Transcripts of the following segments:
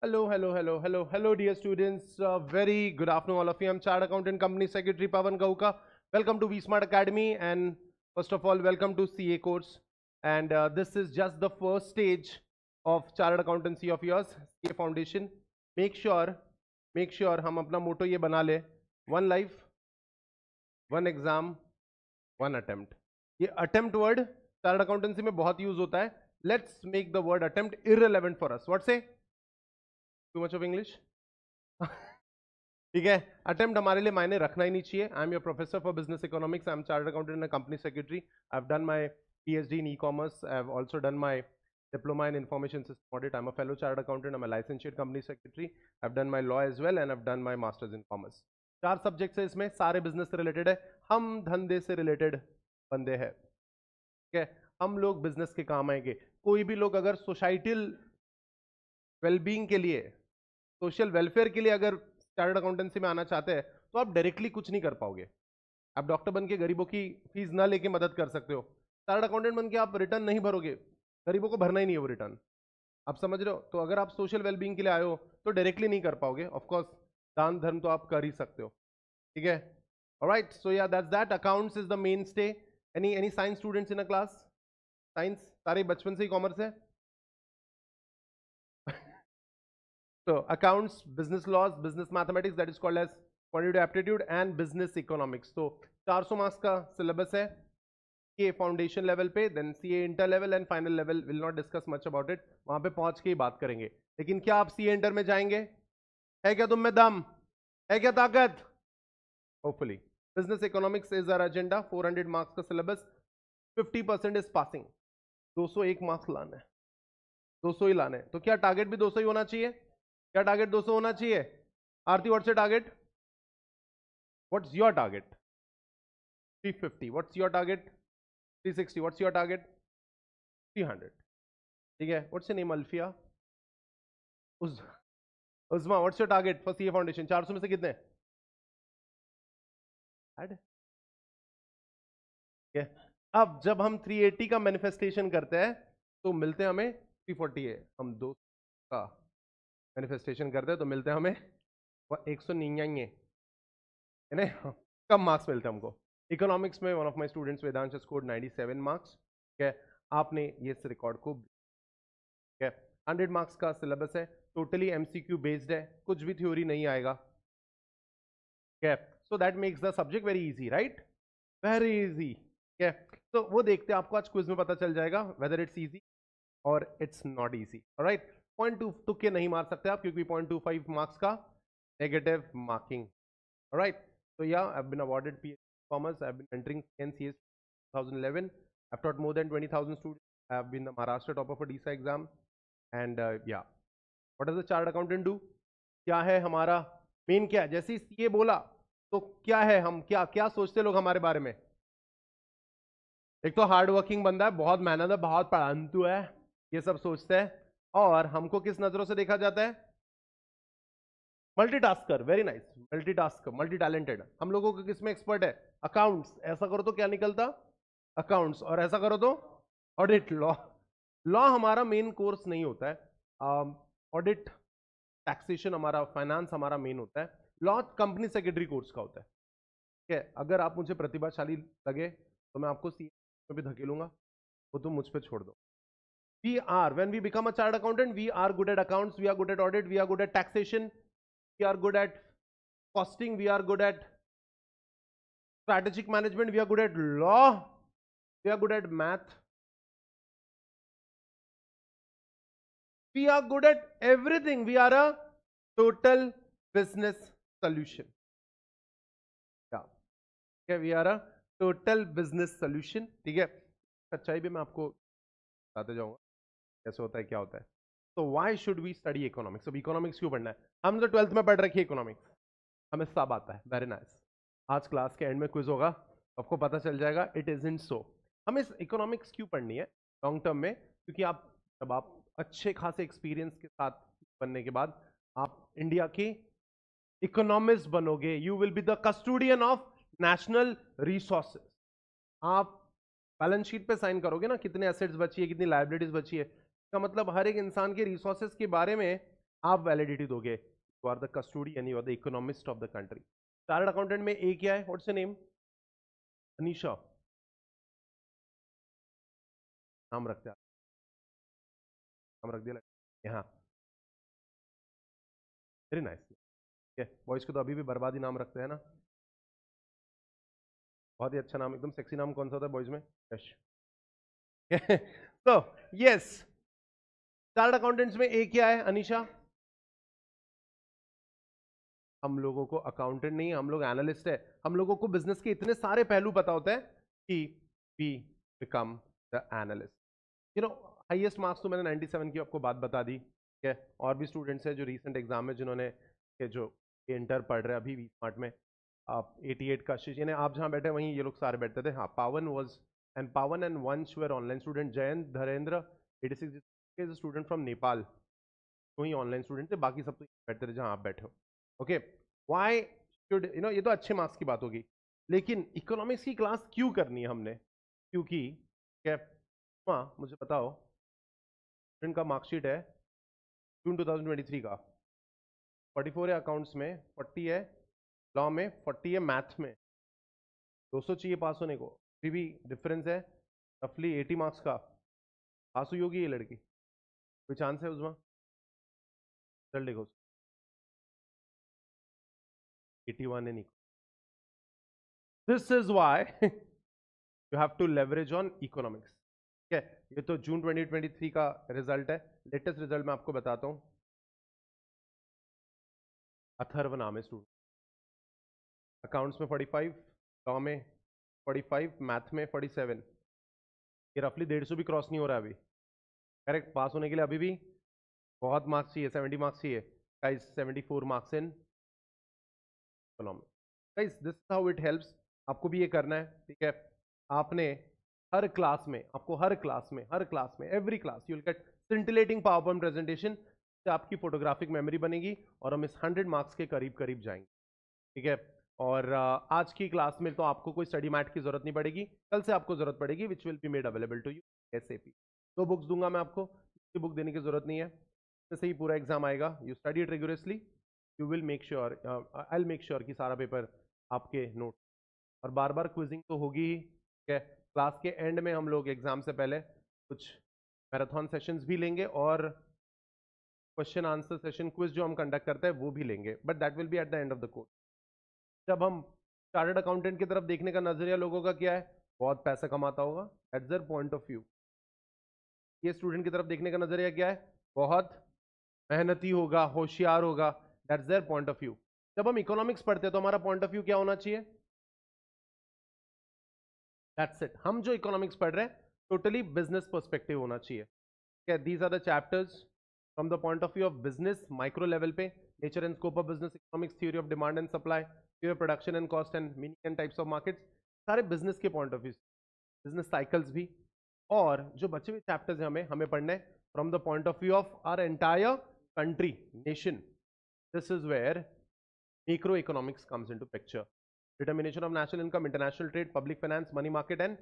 Hello, hello, hello, hello, hello, dear students. Uh, very good afternoon, all of you. I'm Chartered Accountant Company Secretary Pavan Gauka. Welcome to VSmart Academy, and first of all, welcome to CA course. And uh, this is just the first stage of Chartered Accountancy of yours, CA Foundation. Make sure, make sure हम अपना मोटो ये बना ले one life, one exam, one attempt. ये attempt word Chartered Accountancy में बहुत use होता है. Let's make the word attempt irrelevant for us. What say? Too much of English ठीक है अटेम्प्ट हमारे लिए मायने रखना ही नहीं चाहिए। I am your professor for business economics I am chart accountant and company secretary I have done my PhD in e commerce I have also done my diploma in information system audit. I'm a fellow chartered accountant. I'm a licensed company secretary. I've done my law as well and i've done my masters in commerce. चार subjects है इसमें। सारे business से related है। हम धंधे से related बंदे हैं। ठीक है, हम लोग बिज़नेस के काम आएँगे। कोई भी लोग अगर सोसाइटल वेलबींग के लिए सोशल वेलफेयर के लिए अगर चार्टर्ड अकाउंटेंसी में आना चाहते हैं तो आप डायरेक्टली कुछ नहीं कर पाओगे। आप डॉक्टर बन के गरीबों की फ़ीस ना लेके मदद कर सकते हो। चार्टर्ड अकाउंटेंट बन के आप रिटर्न नहीं भरोगे, गरीबों को भरना ही नहीं है वो रिटर्न। आप समझ रहे हो? तो अगर आप सोशल वेलबींग के लिए आए हो तो डायरेक्टली नहीं कर पाओगे। ऑफकोर्स दान धर्म तो आप कर ही सकते हो। ठीक है? राइट सो या that's that accounts is the main stay any any science students in a class science सारे बचपन से ही कॉमर्स है। So accounts, business laws, business mathematics that is called as quantitative aptitude and business economics. So 400 marks का syllabus है ये foundation level पे then C inter level and final level will not discuss much about it वहाँ पे पहुँच के ही बात करेंगे। लेकिन क्या आप सी इंटर में जाएँगे? है क्या तुम में दम? है क्या ताकत? Hopefully business economics is our agenda 400 marks का syllabus 50 percent is passing 201 marks लाना है। 200 ही लाने तो क्या टारगेट भी 200 ही होना चाहिए? क्या टारगेट 200 होना चाहिए? Aarti what's target what's your target 350 what's your target 360 what's your target 300 ठीक है? व्हाट्स नेम अल्फिया उस Usma what's your target for CA foundation 400 में से कितने? अब जब हम 380 का मैनिफेस्टेशन करते हैं तो मिलते हैं हमें 340 है हम दो का मैनिफेस्टेशन करते हैं तो मिलते हैं हमें। वह एक सौ निन्यानवे, है ना? कम मार्क्स मिलते हैं हमको। इकोनॉमिक्स में one of my students Vedansh score 97 marks ठीक है आपने ये इस रिकॉर्ड को ठीक है 100 मार्क्स का सिलेबस है टोटली एमसीक्यू बेस्ड है, कुछ भी थ्योरी नहीं आएगा। ठीक है so that makes the subject very easy right very easy ठीक है तो वो देखते हैं, आपको आज क्विज में पता चल जाएगा वेदर इट्स इजी और it's not easy right point two तुक्के नहीं मार सकते आप क्योंकि पॉइंट टू फाइव मार्क्स का नेगेटिव मार्किंग राइट तो या I been awarded P commerce I been entering N C S 2011 I've taught more than 20,000 students. I have been the Maharashtra topper for DISA exam. And uh, yeah, what does the chartered accountant do? क्या है हमारा main क्या है? जैसे CA बोला तो क्या है हम? क्या क्या सोचते लोग हमारे बारे में? एक तो हार्ड वर्किंग बंदा है बहुत मेहनत है बहुत पढ़ांतु है ये सब सोचते हैं। और हमको किस नज़रों से देखा जाता है? Multitasker very nice multitasker multi talented हम लोगों को किसमें एक्सपर्ट है? अकाउंट्स ऐसा करो तो क्या निकलता? अकाउंट्स और ऐसा करो तो ऑडिट लॉ लॉ हमारा मेन कोर्स नहीं होता है. ऑडिट टैक्सेशन हमारा फाइनेंस हमारा मेन होता है. लॉ कंपनी सेक्रेटरी कोर्स का होता है. ठीक है? अगर आप मुझे प्रतिभाशाली लगे तो मैं आपको सी में भी धकेलूँगा. वो तुम मुझ पर छोड़ दो. We are when we become a chartered accountant we are good at accounts we are good at audit we are good at taxation we are good at costing we are good at strategic management we are good at law we are good at math we are good at everything we are a total business solution yeah okay we are a total business solution ठीक है सच्चाई भी मैं आपको बताते जाऊँगा कैसे होता है, क्या होता है। तो why should we study economics अब इकोनॉमिक्स क्यों पढ़ना है? हमने तो ट्वेल्थ में पढ़ रखी है इकोनॉमिक्स हमें सब आता है। वेरी नाइस आज क्लास के एंड में क्विज होगा। आपको पता चल जाएगा इट इज़ इन सो हमें इकोनॉमिक्स क्यों पढ़नी है? लॉन्ग टर्म में, क्योंकि आप, जब आप अच्छे खासे एक्सपीरियंस के साथ बनने के बाद आप इंडिया की इकोनॉमिस्ट बनोगे you will be the custodian of national resources आप बैलेंस शीट पे साइन करोगे ना, कितने एसेट्स बची है, कितनी लाइबिलिटीज बची है इसका मतलब हर एक इंसान के रिसोर्सेज के बारे में आप वैलिडिटी दोगे। You are the custodian you are the economist of the country chart accountant में ए क्या है व्हाट्स नेम अनिशा नाम रखते नाम रख दिया। यहाँ। वेरी नाइस बॉयज़ को तो अभी भी बर्बादी नाम रखते हैं ना। बहुत ही अच्छा नाम, एकदम सेक्सी नाम कौन सा होता है बॉयज़ में? यश तो यस चार्ट अकाउंटेंट्स में ए क्या है, अनिशा। हम लोगों को अकाउंटेंट नहीं हम लोग एनालिस्ट है। हम लोगों को बिज़नेस के इतने सारे पहलू पता होते हैं कि we become the analyst you know highest marks तो मैंने 97 की आपको बात बता दी, ठीक है? और भी स्टूडेंट्स हैं जो रीसेंट एग्ज़ाम में जिन्होंने, के जो इंटर पढ़ रहे हैं अभी वी स्मार्ट में। आप 88 का यानी आप जहाँ बैठे वहीं ये लोग सारे बैठते थे। हाँ Pawan was and Pawan and Vansh were online student Jayant Dharendra 86 student from Nepal तो ही ऑनलाइन स्टूडेंट थे, बाकी सब तो बैठते थे जहाँ आप बैठे हो। Okay why should you know ये तो अच्छे मार्क्स की बात होगी। लेकिन इकोनॉमिक्स की क्लास क्यों करनी है हमने? क्योंकि, क्या हाँ मुझे बताओ। स्टूडेंट का मार्कशीट है जून 2023 का। 44 है अकाउंट्स में 40 है लॉ में 40 है मैथ में। 200 चाहिए पास होने को। फिर भी डिफरेंस है रफली 80 मार्क्स का। पास हुई होगी ये लड़की। कोई चांस है उसमें चल देखो एटी वन है this is why you have to leverage on economics ठीक है? ये तो जून 2023 का रिज़ल्ट है। लेटेस्ट रिज़ल्ट मैं आपको बताता हूँ। अथर्व नाम है स्टूडेंट अकाउंट्स में 45 लॉ में 45 मैथ में 47 ये रफली डेढ़ सौ भी क्रॉस नहीं हो रहा अभी। करेक्ट, पास होने के लिए अभी भी बहुत मार्क्स चाहिए 70 मार्क्स चाहिए। Guys 74 marks in. Guys this how it helps आपको भी ये करना है, ठीक है? आपने हर क्लास में, आपको हर क्लास में, हर क्लास में every class you will get scintillating power point presentation से आपकी फोटोग्राफिक मेमोरी बनेगी और हम इस हंड्रेड मार्क्स के करीब करीब जाएँगे, ठीक है? और आज की क्लास में तो आपको कोई स्टडी मैट की ज़रूरत नहीं पड़ेगी। कल से आपको ज़रूरत पड़ेगी which will be made available to you as दो बुक्स दूँगा मैं आपको, इसकी बुक देने की ज़रूरत नहीं है। जैसे ही पूरा एग्ज़ाम आएगा। You study it regularly you will make sure I make sure कि सारा पेपर आपके नोट और बार बार क्विजिंग तो होगी ही। ठीक है? क्लास के एंड में हम लोग एग्ज़ाम से पहले कुछ मैराथन सेशंस भी लेंगे और क्वेश्चन आंसर सेशन क्विज जो हम कंडक्ट करते हैं, वो भी लेंगे। But that will be at the end of the course जब हम चार्टर्ड अकाउंटेंट की तरफ़ देखने का नज़रिया लोगों का क्या है? बहुत पैसा कमाता होगा। At their point of view ये स्टूडेंट की तरफ़ देखने का नज़रिया क्या है? बहुत मेहनती होगा, होशियार होगा। That's their point of view जब हम इकोनॉमिक्स पढ़ते हैं तो हमारा पॉइंट ऑफ़ व्यू क्या होना चाहिए? दैट्स इट हम जो इकोनॉमिक्स पढ़ रहे हैं टोटली बिज़नेस पर्सपेक्टिव होना चाहिए। क्या these are the chapters from the point of view of business micro level पे। Nature and scope of business economics theory of demand and supply theory of production and cost and meaning and types of markets सारे business के point of view business cycles भी। और जो बचे हुए chapters हैं हमें हमें पढ़ने from the point of view of our entire country nation this is where macro economics comes into picture. Determination of national income, international trade, public finance, money market and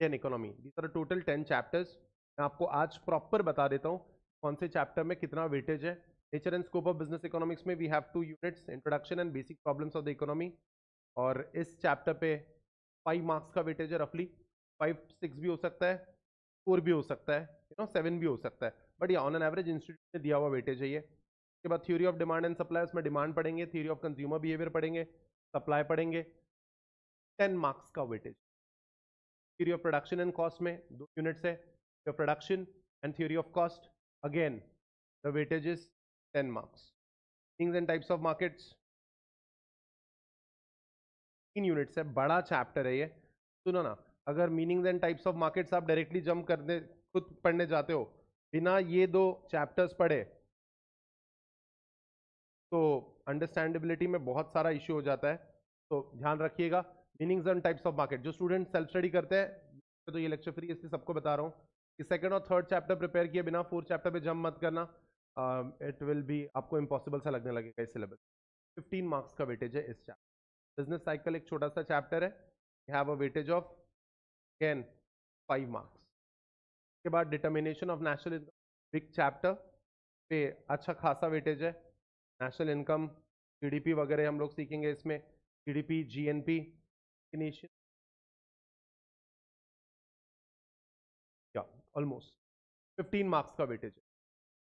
then economy. These are total 10 chapters. मैं आपको आज proper बता देता हूँ कौन से chapter में कितना वेटेज है। Nature and scope of business economics में we have two units introduction and basic problems of the economy और इस चैप्टर पे फाइव मार्क्स का वेटेज है रफली फाइव सिक्स भी हो सकता है। फोर भी हो सकता है यू नो सेवन भी हो सकता है। बट ये ऑन एन एवरेज इंस्टीट्यूट में दिया हुआ वेटेज है ये। उसके बाद theory of demand and supply उसमें डिमांड पढ़ेंगे थ्योरी ऑफ़ कंज्यूमर बिहेवियर पढ़ेंगे सप्लाई पढ़ेंगे टेन मार्क्स का weightage theory of production and cost में दो यूनिट्स है production and theory of cost again the weightage is ten marks things and types of markets तीन units है, बड़ा chapter है ये। सुनो ना अगर meanings and types of markets आप डायरेक्टली जम करने, खुद पढ़ने जाते हो, बिना ये दो चैप्टर्स पढ़े तो अंडरस्टैंडेबिलिटी में बहुत सारा इश्यू हो जाता है। तो ध्यान रखिएगा meanings and types of market जो स्टूडेंट सेल्फ स्टडी करते हैं तो ये लेक्चर फ्री इसलिए सबको बता रहा हूँ कि सेकंड और थर्ड चैप्टर प्रिपेयर किए बिना फोर्थ चैप्टर पे जम मत करना। इट विल बी आपको इम्पॉसिबल सा लगने लगेगा इस सिलेबस 15 मार्क्स का वेटेज है इस चैप्टर बिज़नेस साइकिल एक छोटा सा चैप्टर है। Have a weightage of can five marks के बाद determination of national big chapter पे अच्छा खासा वेटेज है। नेशनल इनकम जीडीपी वगैरह हम लोग सीखेंगे इसमें। जीडीपी जीएनपी नेशन या ऑलमोस्ट 15 मार्क्स का वेटेज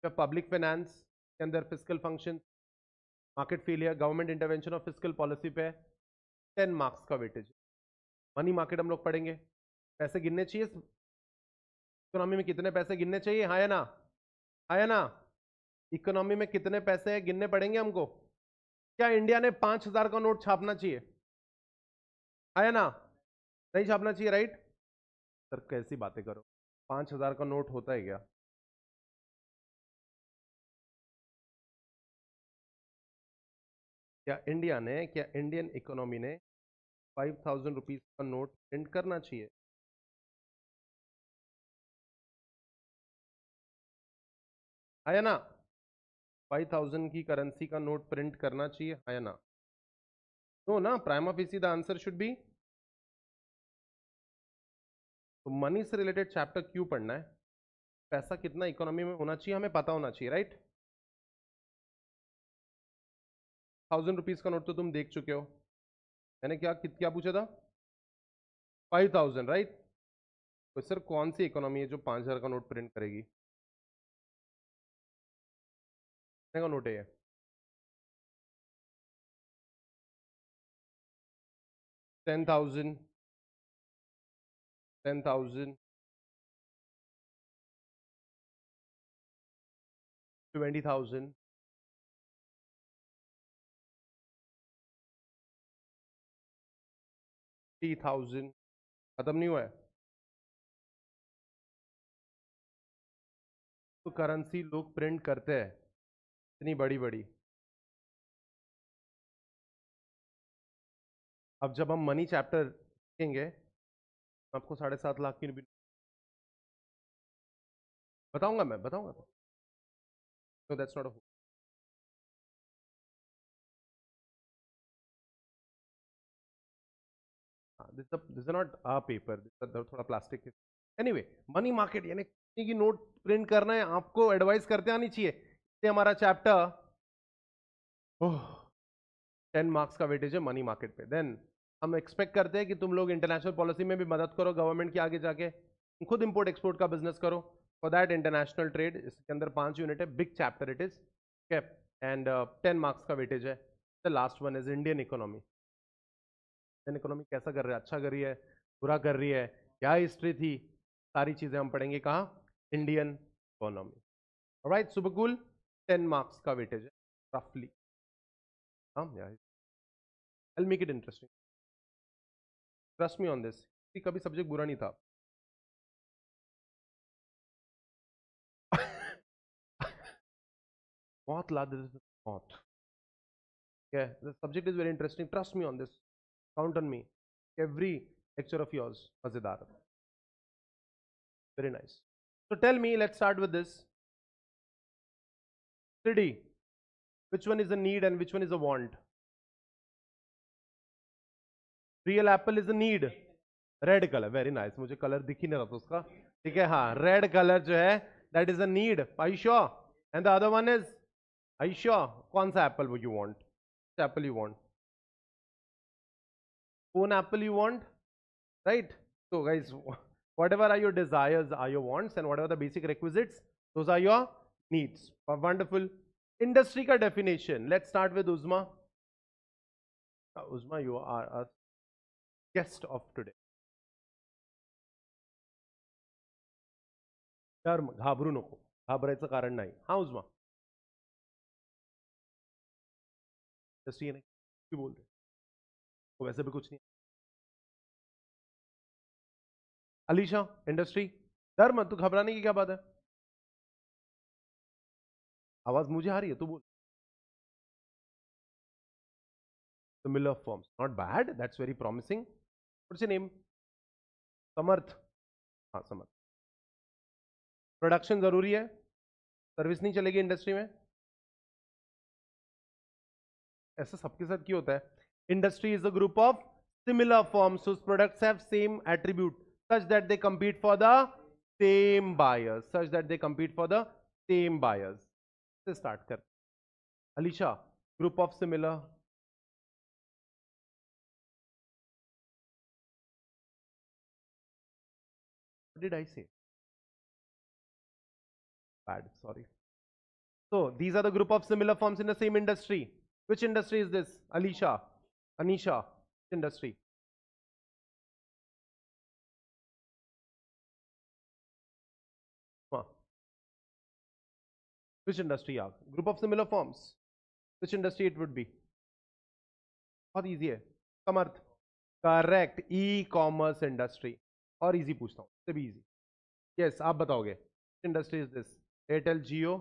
है। पब्लिक फाइनेंस के अंदर fiscal function market failure government intervention of fiscal policy पे टेन मार्क्स का वेटेज मनी मार्केट हम लोग पढ़ेंगे। पैसे गिनने चाहिए? इकोनॉमी में कितने पैसे गिनने चाहिए? हाँ या ना? हाँ या ना? इकोनॉमी में कितने पैसे गिनने पड़ेंगे हमको? क्या इंडिया ने पाँच हज़ार का नोट छापना चाहिए? हाँ या ना? नहीं छापना चाहिए, राइट? सर, कैसी बातें करो। पाँच हज़ार का नोट होता है क्या? क्या इंडिया ने, क्या इंडियन इकोनॉमी ने फाइव थाउज़ेंड रुपीज़ का नोट प्रिंट करना चाहिए? आया ना? फाइव थाउज़ेंड की करेंसी का नोट प्रिंट करना चाहिए आया ना? नो ना प्राइम ऑफ़ इसी द आंसर शुड बी तो मनी से रिलेटेड चैप्टर क्यों पढ़ना है? पैसा कितना इकोनॉमी में होना चाहिए, हमें पता होना चाहिए राइट थाउज़ेंड रुपीज़ का नोट तो तुम देख चुके हो। मैंने क्या, कित, क्या पूछा था? फाइव थाउज़ेंड राइट तो सर कौन सी इकोनॉमी है जो पाँच हज़ार का नोट प्रिंट करेगी? का नोट है ten thousand ten thousand twenty thousand three thousand खत्म नहीं हुआ है। तो करेंसी लोग प्रिंट करते हैं। इतनी बड़ी बड़ी अब जब हम मनी चैप्टर देखेंगे, आपको साढ़े सात लाख की बताऊँगा मैं, बताऊँगा no that's not a this is not a paper थोड़ा प्लास्टिक एनीवे मनी मार्केट यानी की नोट प्रिंट करना है, आपको एडवाइस करते आनी चाहिए। हमारा चैप्टर टेन मार्क्स का वेटेज है मनी मार्केट पे। देन हम एक्सपेक्ट करते हैं कि तुम लोग इंटरनेशनल पॉलिसी में भी मदद करो गवर्नमेंट के आगे जाके। खुद इंपोर्ट एक्सपोर्ट का बिज़नेस करो। फॉर दैट इंटरनेशनल ट्रेड इसके अंदर पाँच यूनिट है big chapter it is cap and ten marks का वेटेज है। The last one is Indian economy Indian economy कैसा कर रही है? अच्छा कर रही है? बुरा कर रही है? क्या हिस्ट्री थी? सारी चीज़ें हम पढ़ेंगे कहा? इंडियन इकोनॉमी राइट सुबकुल टेन मार्क्स का वेटेज है रफली make it interesting trust me on this कभी सब्जेक्ट बुरा नहीं था। मौत ला मौत क्या subject is very interesting trust me on this count on me every lecture of yours मज़ेदार। Very nice so tell me let's start with this 3d which one is a need and which one is a want real apple is need red colour very nice मुझे colour दिख ही नहीं रहा था उसका ठीक है हाँ रेड कलर जो है that is a need I sure and the other one is sure कौन सा एप्पल वो you want apple you want कौन apple you want right so guys whatever are your desires are your wants and whatever the basic requisites those are your needs wonderful industry ka definition let's start with uzma uh, uzma you are a guest of today. तर घाबरू नको घाबरायचं कारण नाही हा Uzma industry नहीं क्यों बोल रहे तो वैसे भी कुछ नहीं अलीशा इंडस्ट्री धर्म तू घबराने की क्या बात है आवाज़ मुझे आ रही है तो बोल। Similar firms not bad that's very promising name Samarth हाँ समर्थ प्रोडक्शन ज़रूरी है? सर्विस नहीं चलेगी इंडस्ट्री में? ऐसा सबके साथ क्यों होता है? Industry is a group of similar firms products have same attribute such that they compete for the same buyers such that they compete for the same buyers से स्टार्ट कर Alisha group of similar did I say? Bad, sorry. So these are the group of similar forms in the same industry. Which industry is this? Alisha, Anisha, industry. Which industry are? Group of similar forms. Which industry it would be? बहुत easy है। Samarth. Correct e commerce industry और easy पूछता हूँ। से भी easy yes आप बताओगे। Industry is this Airtel Jio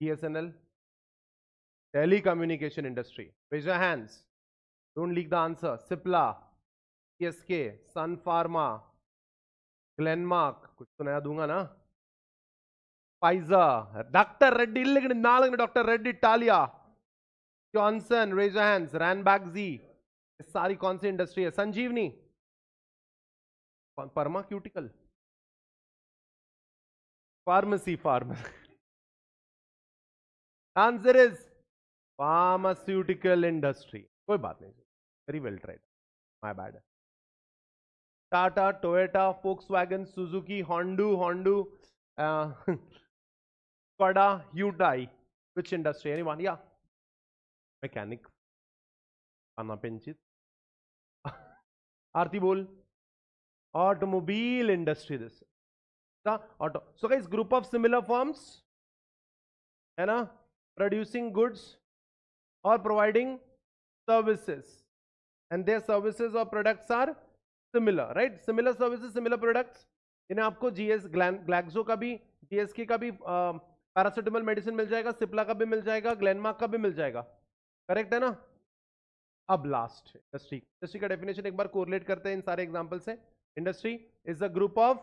B S N L telecommunication industry raise your hands don't leak the answer Cipla के सन फार्मा ग्लेनमार्क कुछ तो नया दूँगा ना। डॉक्टर रेड्डी नालंग doctor Reddy Talia Johnson raise your hands Ranbaxy सारी कौन सी इंडस्ट्री है? Sanjivani. Pharmaceutical pharmacy pharmacy answer is pharmaceutical industry कोई बात नहीं very well tried my bad Tata Toyota Volkswagen Suzuki Honda Honda यूटाई which industry any one या mechanic खाना पेंचित आरती बोल automobile industry this the auto so guys group of similar firms है ना producing goods or providing services and their services or products are similar right similar services similar products इन्हें आपको GS Glaxo का भी GSK का भी paracetamol medicine मिल जाएगा सिप्ला का भी मिल जाएगा ग्लैनमार्क का भी मिल जाएगा। करेक्ट है ना? अब लास्ट इंडस्ट्री इंडस्ट्री का डेफिनेशन एक बार कोरिलेट करते हैं इन सारे एग्ज़ाम्पल से। Industry is a group of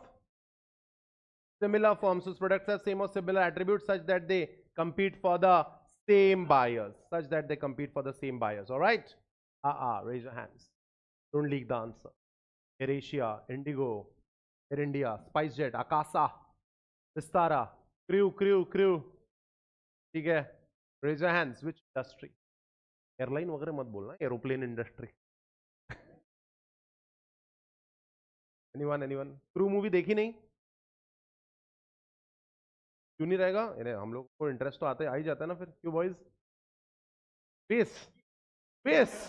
similar firms products have same और similar attribute such that they compete for the same buyers such that they compete for the same buyers alright ah ah raise your hands don't leak the answer AirAsia IndiGo Air India SpiceJet Akasa Vistara Crew, crew crew. ठीक है? Your hands which industry? Airline वगैरह मत बोलना aeroplane industry anyone anyone crew movie देखी नहीं? क्यों नहीं रहेगा? अरे हम लोग को इंटरेस्ट तो आते आ ही जाता है ना फिर। क्यों boys pace pace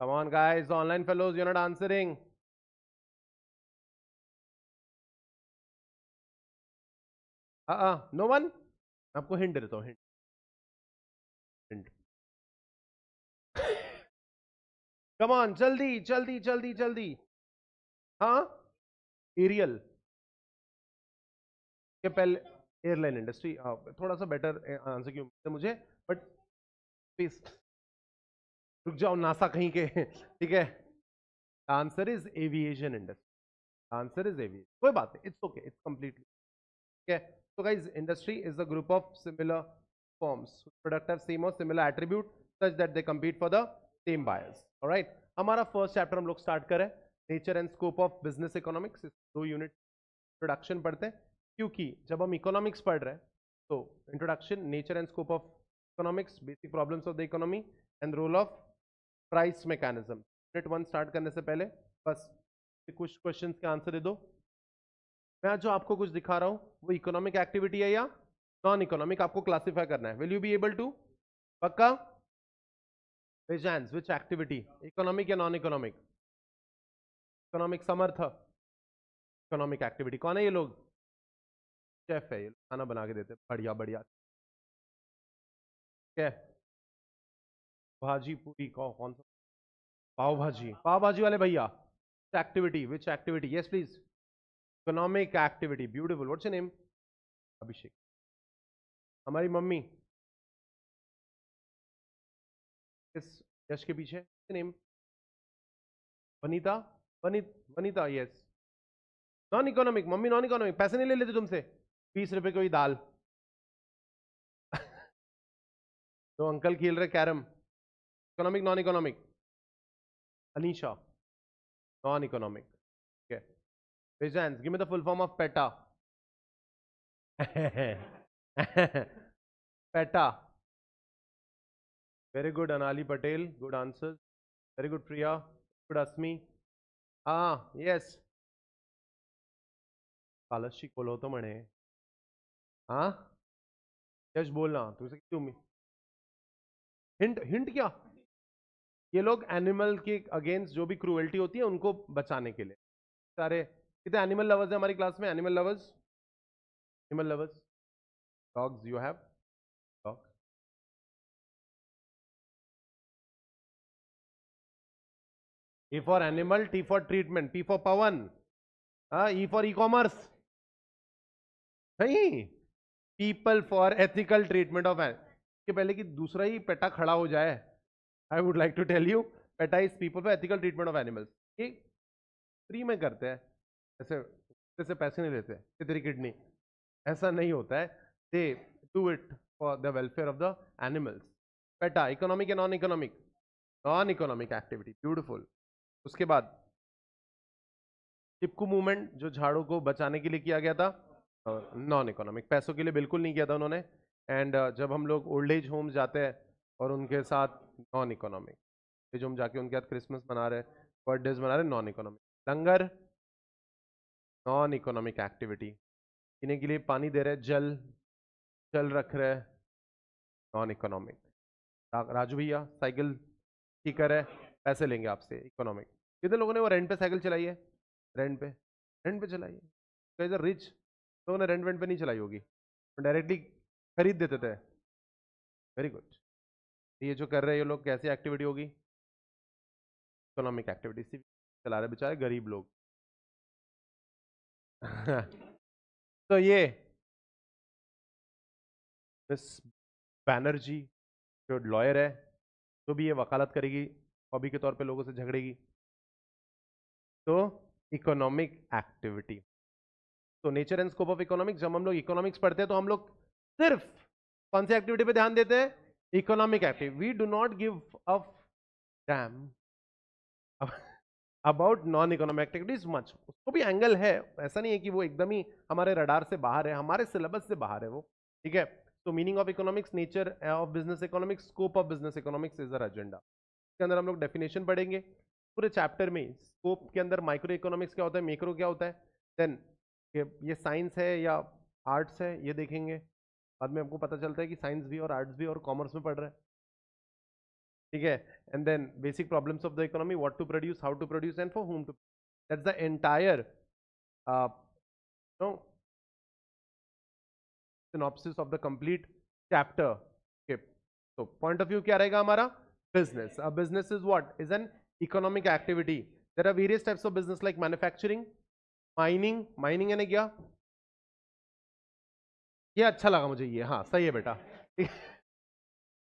Come on, guys. Online fellows, you're not answering. Uh-uh. No one? आपको हिंट देता हूँ हिंट हिंट कम ऑन जल्दी जल्दी जल्दी जल्दी. हाँ? एरियल के पहले एयरलाइन इंडस्ट्री थोड़ा सा बेटर आंसर क्यों मुझे बट प्लीज़ रुक जाओ, नासा कहीं के, ठीक है? Answer is aviation industry answer is aviation कोई बात नहीं इट्स ओके इट्स कंप्लीटली ठीक है? So guys, industry is a group of similar firms product have same or similar attribute such that they compete for the same buyers right हमारा first chapter हम लोग start करें. Nature and scope of business economics दो unit introduction पढ़ते हैं. क्योंकि जब हम इकोनॉमिक्स पढ़ रहे हैं तो introduction nature and scope of economics basic problems of the economy and role of price mechanism unit one start करने से पहले बस कुछ क्वेश्चन के आंसर दे दो. मैं जो आपको कुछ दिखा रहा हूँ, वो इकोनॉमिक एक्टिविटी है या नॉन इकोनॉमिक आपको क्लासीफाई करना है। Will you be able to पक्का? Hands. Which activity? या non economic economic Samarth. Economic activity कौन है ये लोग? शेफ है ये खाना बना के देते बढ़िया बढ़िया। क्या भाजी पूरी कौन कौन सा? पाव भाजी। पाव भाजी वाले भैया। Activity which activity yes please economic activity beautiful what's your name Abhishek हमारी मम्मी इस यश के पीछे name Vanita Vanit Vanita yes non economic mummy non economic पैसे नहीं ले लेते तुमसे। बीस रुपए कोई दाल। तो अंकल खेल रहे carrom. Economic non economic Anisha. Non economic ठीक है give me the full form of PETA PETA very good Anali Patel good answer very good Priya good Asmi हाँ यस कालशी तो म्हणे हाँ? यश बोलना तुझे किती उम्मीद? हिंट हिंट क्या? ये लोग एनिमल के अगेंस्ट जो भी क्रूएल्टी होती है, उनको बचाने के लिए. सारे कितने एनिमल लवर्स है हमारी क्लास में? Animal lovers animal lovers dogs you have dog E for animal, T for treatment, P for pawan, E E for e-commerce. नहीं। People for ethical treatment of के पहले कि दूसरा ही पेटा खड़ा हो जाए। I would like to tell you PETA is people for ethical treatment of animals ये फ्री में करते हैं। ऐसे ऐसे पैसे नहीं लेते कि तेरी किडनी। ऐसा नहीं होता है। They do it for the welfare of the animals PETA economic या non economic non economic activity beautiful उसके बाद टिपकू मूवमेंट जो झाड़ों को बचाने के लिए किया गया था नॉन इकोनॉमिक पैसों के लिए बिल्कुल नहीं किया था उन्होंने। एंड uh, जब हम लोग ओल्ड एज होम जाते हैं और उनके साथ नॉन इकोनॉमिक जो हम जाके उनके साथ क्रिसमस मना रहे हैं बर्थडेज मना रहे non economic langar non economic activity पीने के लिए पानी दे रहे जल जल रख रहे नॉन इकोनॉमिक राजू भैया, साइकिल ठीक है, पैसे लेंगे आपसे इकोनॉमिक कितने लोगों ने वो रेंट पे साइकिल चलाई है? रेंट पे रेंट पे चलाई है। इधर रिच लोगों ने रेंट वेंट पे नहीं चलाई होगी। डायरेक्टली खरीद देते थे। वेरी गुड ये जो कर रहे हैं, ये लोग, कैसी एक्टिविटी होगी? इकोनॉमिक एक्टिविटी चला रहे बेचारे गरीब लोग। तो ये मिस बैनर्जी जो लॉयर है तो भी ये वकालत करेगी हॉबी के तौर पे लोगों से झगड़ेगी। तो इकोनॉमिक एक्टिविटी तो nature and scope of economics जब हम लोग इकोनॉमिक्स पढ़ते हैं तो हम लोग सिर्फ़ कौन सी एक्टिविटी पे ध्यान देते हैं? Economic activity we do not give a damn about non economic activities much उसको भी एंगल है, ऐसा नहीं है कि वो एकदम ही हमारे रडार से बाहर है, हमारे सिलेबस से बाहर है वो, ठीक है? तो meaning of economics nature of business economics scope of business economics is uh agenda इसके अंदर हम लोग डेफिनेशन पढ़ेंगे, पूरे चैप्टर में स्कोप के अंदर माइक्रो इकोनॉमिक्स क्या होता है मैक्रो क्या होता है देन ये साइंस है या आर्ट्स है, ये देखेंगे। बाद में हमको पता चलता है कि साइंस भी और आर्ट्स भी और कॉमर्स में पढ़ रहे हैं। ठीक है? And then basic problems of the economy what to produce how to produce and for whom to that's the entire synopsis of the complete chapter तो पॉइंट ऑफ़ व्यू क्या रहेगा हमारा business uh business is what is an economic activity there are various types of business like manufacturing mining mining यानी क्या? ये अच्छा लगा मुझे ये। हाँ सही है बेटा।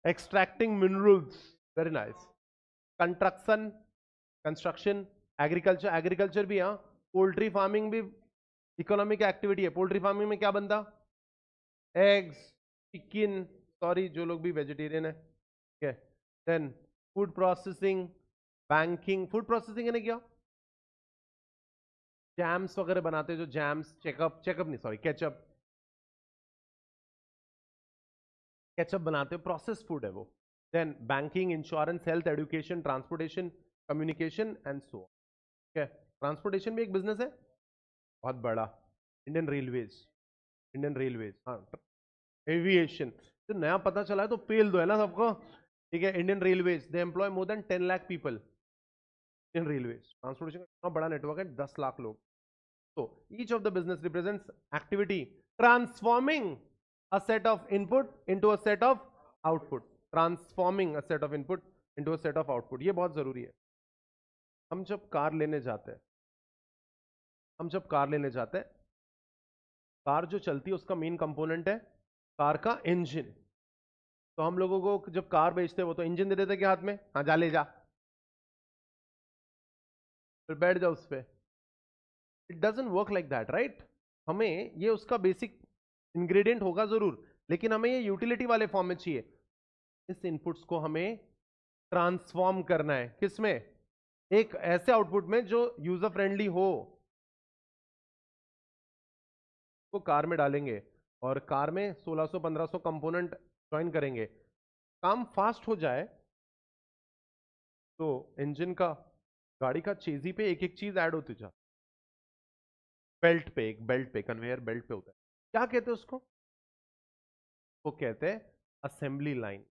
Extracting minerals very nice construction construction agriculture agriculture भी हाँ. पोल्ट्री फ़ार्मिंग भी इकोनॉमिक एक्टिविटी है. पोल्ट्री फ़ार्मिंग में क्या बनता एग्स चिकन सॉरी जो लोग भी वेजिटेरियन है. ठीक है then food processing banking food processing है ना क्या? जैम्स वगैरह बनाते हैं जो जैम्स चेकअप चेकअप नहीं सॉरी केचअप केचअप बनाते प्रोसेस फ़ूड है वो. Then banking insurance health education transportation communication and so ठीक है ट्रांसपोर्टेशन भी एक बिज़नेस है? बहुत बड़ा। इंडियन रेलवेज इंडियन रेलवेज हाँ एविएशन जो नया पता चला है तो पेल दो, है ना सबको? ठीक है Indian railways they employ more than ten lakh people Indian railways transportation का इतना बड़ा नेटवर्क है, दस लाख लोग। तो each of the business represents activity transforming a set of input into a set of output transforming a set of input into a set of output ये बहुत ज़रूरी है। हम जब कार लेने जाते हैं, हम जब कार लेने जाते हैं, कार जो चलती है उसका मेन कंपोनेंट है कार का इंजन तो हम लोगों को जब कार बेचते हैं वो तो इंजन दे देते के हाथ में हाँ जा, ले जा। फिर बैठ जाओ उस पर it doesn't work like that right हमें ये उसका बेसिक इंग्रेडिएंट होगा ज़रूर, लेकिन हमें ये यूटिलिटी वाले फॉर्म में चाहिए। इस इनपुट्स को हमें ट्रांसफॉर्म करना है। किसमें एक ऐसे आउटपुट में जो यूज़र फ्रेंडली हो। को कार में डालेंगे और कार में 1600 1500 कंपोनेंट ज्वाइन करेंगे। काम फास्ट हो जाए तो इंजन का, गाड़ी का चेजी पे एक एक चीज़ ऐड होती जा। बेल्ट पे, एक बेल्ट पे, कन्वेयर बेल्ट पे होता है। क्या कहते हैं उसको? वो कहते हैं असेंबली लाइन।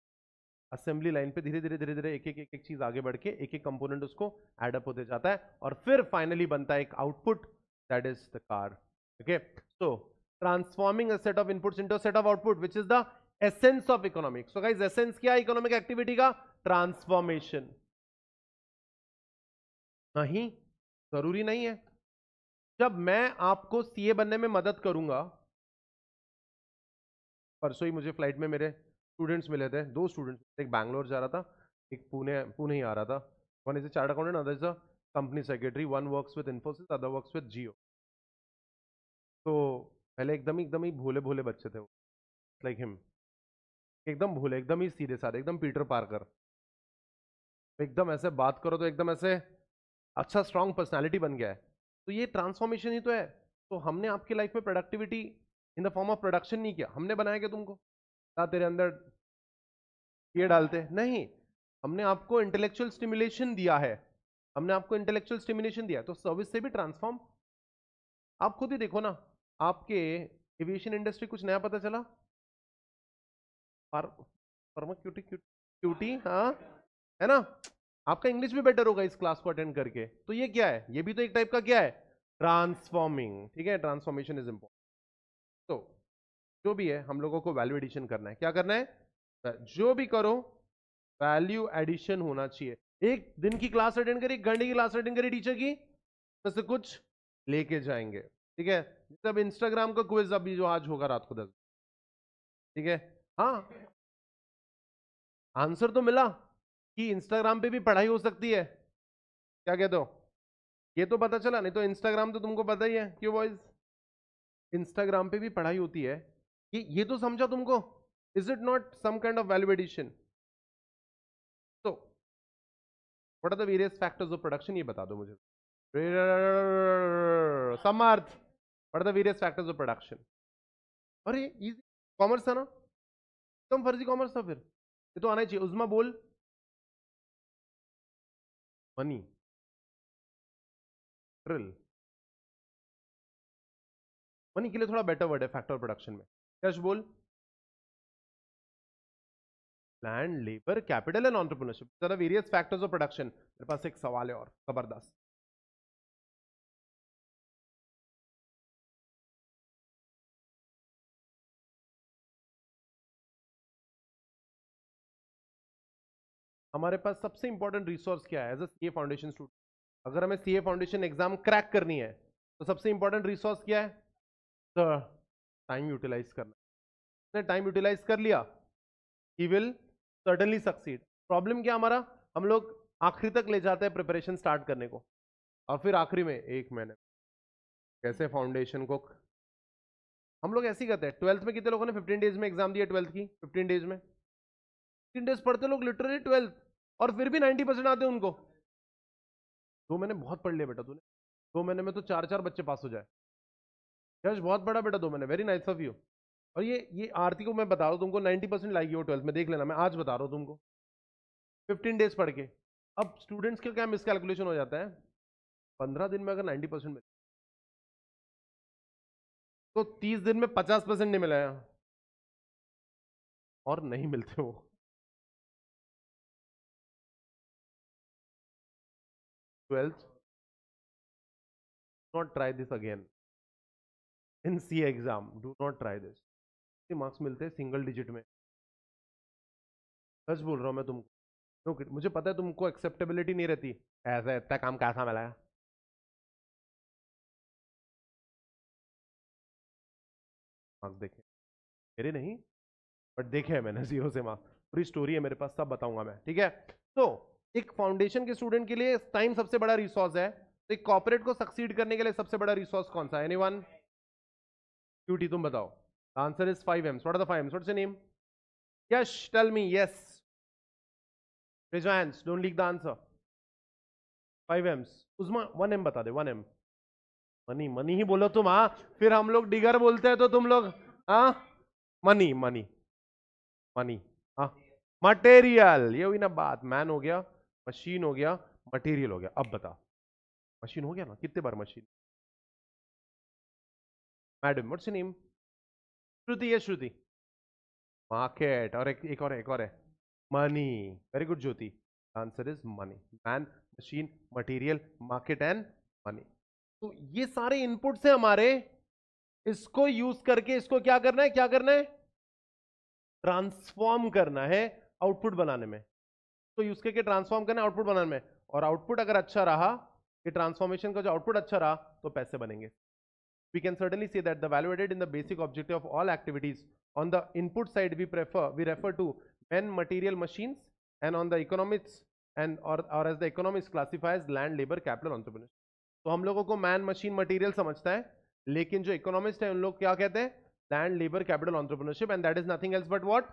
असेंबली लाइन पे धीरे धीरे धीरे धीरे एक एक एक एक चीज़ आगे बढ़ के एक एक कंपोनेंट उसको एडअप होते जाता है और फिर फाइनली बनता है एक output that is the car okay so transforming a set of inputs into set of output which is the essence of economic so guys essence क्या है इकोनॉमिक एक्टिविटी का? ट्रांसफॉर्मेशन नहीं, ज़रूरी नहीं है। जब मैं आपको सीए बनने में मदद करूँगा, परसों ही मुझे फ़्लाइट में मेरे स्टूडेंट्स मिले थे, दो स्टूडेंट्स एक बैंगलोर जा रहा था, एक पुणे पुणे ही आ रहा था। One is chart accountant other is a company secretary one works with Infosys other works with Jio तो पहले एकदम एकदम ही भोले भोले बच्चे थे वो लाइक हिम एकदम भोले, एकदम ही सीधे साधे, एकदम पीटर पार्कर। एकदम ऐसे बात करो तो एकदम ऐसे अच्छा स्ट्रांग पर्सनैलिटी बन गया है। तो ये ट्रांसफॉर्मेशन ही तो है। तो हमने आपकी लाइफ में productivity in the form of production नहीं किया। हमने बनाया क्या तुमको? क्या तेरे अंदर ये डालते नहीं, हमने आपको इंटेलेक्चुअल स्टिमुलेशन दिया है। हमने आपको इंटेलेक्चुअल स्टिमुलेशन दिया तो सर्विस से भी ट्रांसफॉर्म आप खुद ही देखो ना, आपके एविएशन इंडस्ट्री कुछ नया पता चला? क्यूटी हाँ? है ना? आपका इंग्लिश भी बेटर होगा इस क्लास को अटेंड करके। तो ये क्या है? ये भी तो एक टाइप का क्या है? ट्रांसफॉर्मिंग ठीक है? ट्रांसफॉर्मेशन इज़ इंपॉर्टेंट जो भी है, हम लोगों को वैल्यू एडिशन करना है। क्या करना है? जो भी करो वैल्यू एडिशन होना चाहिए। एक दिन की क्लास अटेंड करी, एक घंटे की क्लास अटेंड करी टीचर की तो कुछ लेके जाएँगे। ठीक है? जब इंस्टाग्राम का क्विज अभी जो आज होगा रात को दस ठीक है? हाँ। आंसर तो मिला कि इंस्टाग्राम पे भी पढ़ाई हो सकती है। क्या कहते हो? ये तो पता चला, नहीं तो इंस्टाग्राम तो तुमको पता ही है, क्यों बॉयज़ इंस्टाग्राम पे भी पढ़ाई होती है ये ये तो समझा तुमको? Is it not some kind of value addition तो what are the various factors of production ये बता दो मुझे। Samarth. What are the various factors of production अरे इजी कॉमर्स था ना? तुम फर्जी कॉमर्स था फिर। ये तो आना चाहिए। उजमा बोल। मनी ट्रिल मनी के लिए थोड़ा बेटर वर्ड है फैक्टर प्रोडक्शन में। यश बोल? Land labour capital and entrepreneurship जरा वेरियस फैक्टर्स ऑफ़ प्रोडक्शन मेरे पास एक सवाल है और, ज़बरदस्त। हमारे पास सबसे इंपॉर्टेंट रिसोर्स क्या है? As a C A foundation student अगर हमें C A foundation exam crack करनी है तो सबसे इंपॉर्टेंट रिसोर्स क्या है? टाइम यूटिलाइज करना। टाइम यूटिलाइज कर लिया he will certainly succeed problem क्या हमारा? हम लोग आखिरी तक ले जाते हैं प्रिपरेशन स्टार्ट करने को। और फिर आखिरी में, एक महीने। कैसे फाउंडेशन को हम लोग ऐसे ही करते हैं। ट्वेल्थ में कितने लोगों ने फिफ्टीन डेज़ में एग्ज़ाम दिया ट्वेल्थ की? फिफ्टीन डेज़ में। फिफ्टीन डेज़ पढ़ते लोग लिटरली ट्वेल्थ और फिर भी नाइन्टी परसेंट आते हैं उनको। दो महीने बहुत पढ़ लिया बेटा तूने। दो महीने में तो चार चार बच्चे पास हो जाए। यश बहुत बड़ा बेटा दो मैंने वेरी नाइस ऑफ़ यू और ये ये आरती को मैं बता रहा हूँ, तुमको नाइन्टी परसेंट लाएगी वो ट्वेल्थ में, देख लेना, मैं आज बता रहा हूँ तुमको। फिफ्टीन डेज़ पढ़ के। अब स्टूडेंट्स के क्या मिसकैलकुलेशन हो जाता है? पंद्रह दिन में अगर नाइन्टी परसेंट मिले। तो तीस दिन में पचास परसेंट नहीं मिला और नहीं मिलते वो। Twelfth not try this again in C exam, do not try this. Marks मिलते हैं सिंगल डिजिट में। सच बोल रहा हूँ मैं तुमको। तो मुझे पता है तुमको एक्सेप्टेबिलिटी नहीं रहती। ऐसा इतना काम कैसा मिला है? मार्क्स देखे। मेरे नहीं, बट देखे मैंने ज़ीरो से मार्क्स। पूरी स्टोरी है मेरे पास, सब बताऊँगा मैं, ठीक है? तो एक फाउंडेशन के स्टूडेंट के लिए टाइम सबसे बड़ा रिसोर्स है। तो एक कॉपरेट को सक्सीड करने के लिए सबसे बड़ा रिसोर्स कौन सा एनीवन क्यूटी तुम बताओ। Answer is five Ms what are the five Ms what's your name Yash tell me yes your hands. Don't leak the answer. 5 Ms Usma 1 M बता दे 1 एम मनी मनी ही बोलो तुम हाँ? फिर हम लोग डिगर बोलते हैं तो तुम लोग हाँ? मनी मनी मनी हाँ? मटेरियल ये हुई ना बात. मैन हो गया मशीन हो गया मटेरियल हो गया. अब बता मशीन हो गया ना? कितने बार machine madam what's name Shruti है श्रुति। मार्केट और एक, एक और एक और है। Money very good Jyoti. Answer is money man machine material market and money तो ये सारे इनपुट्स हैं हमारे इसको यूज़ करके इसको क्या करना है क्या करना है? ट्रांसफॉर्म करना है आउटपुट बनाने में। तो यूज़ करके ट्रांसफॉर्म करना है आउटपुट बनाने में। और आउटपुट अगर अच्छा रहा ये ट्रांसफॉर्मेशन का जो आउटपुट अच्छा रहा तो पैसे बनेंगे। We can certainly say that the value added in the basic objective of all activities on the input side we prefer we refer to men material machines and on the economics and or, or as the economics classifies land labor capital entrepreneurship तो हम लोगों को man machine material समझता है लेकिन जो economist है उन लोग क्या कहते हैं land labour capital entrepreneurship and that is nothing else but what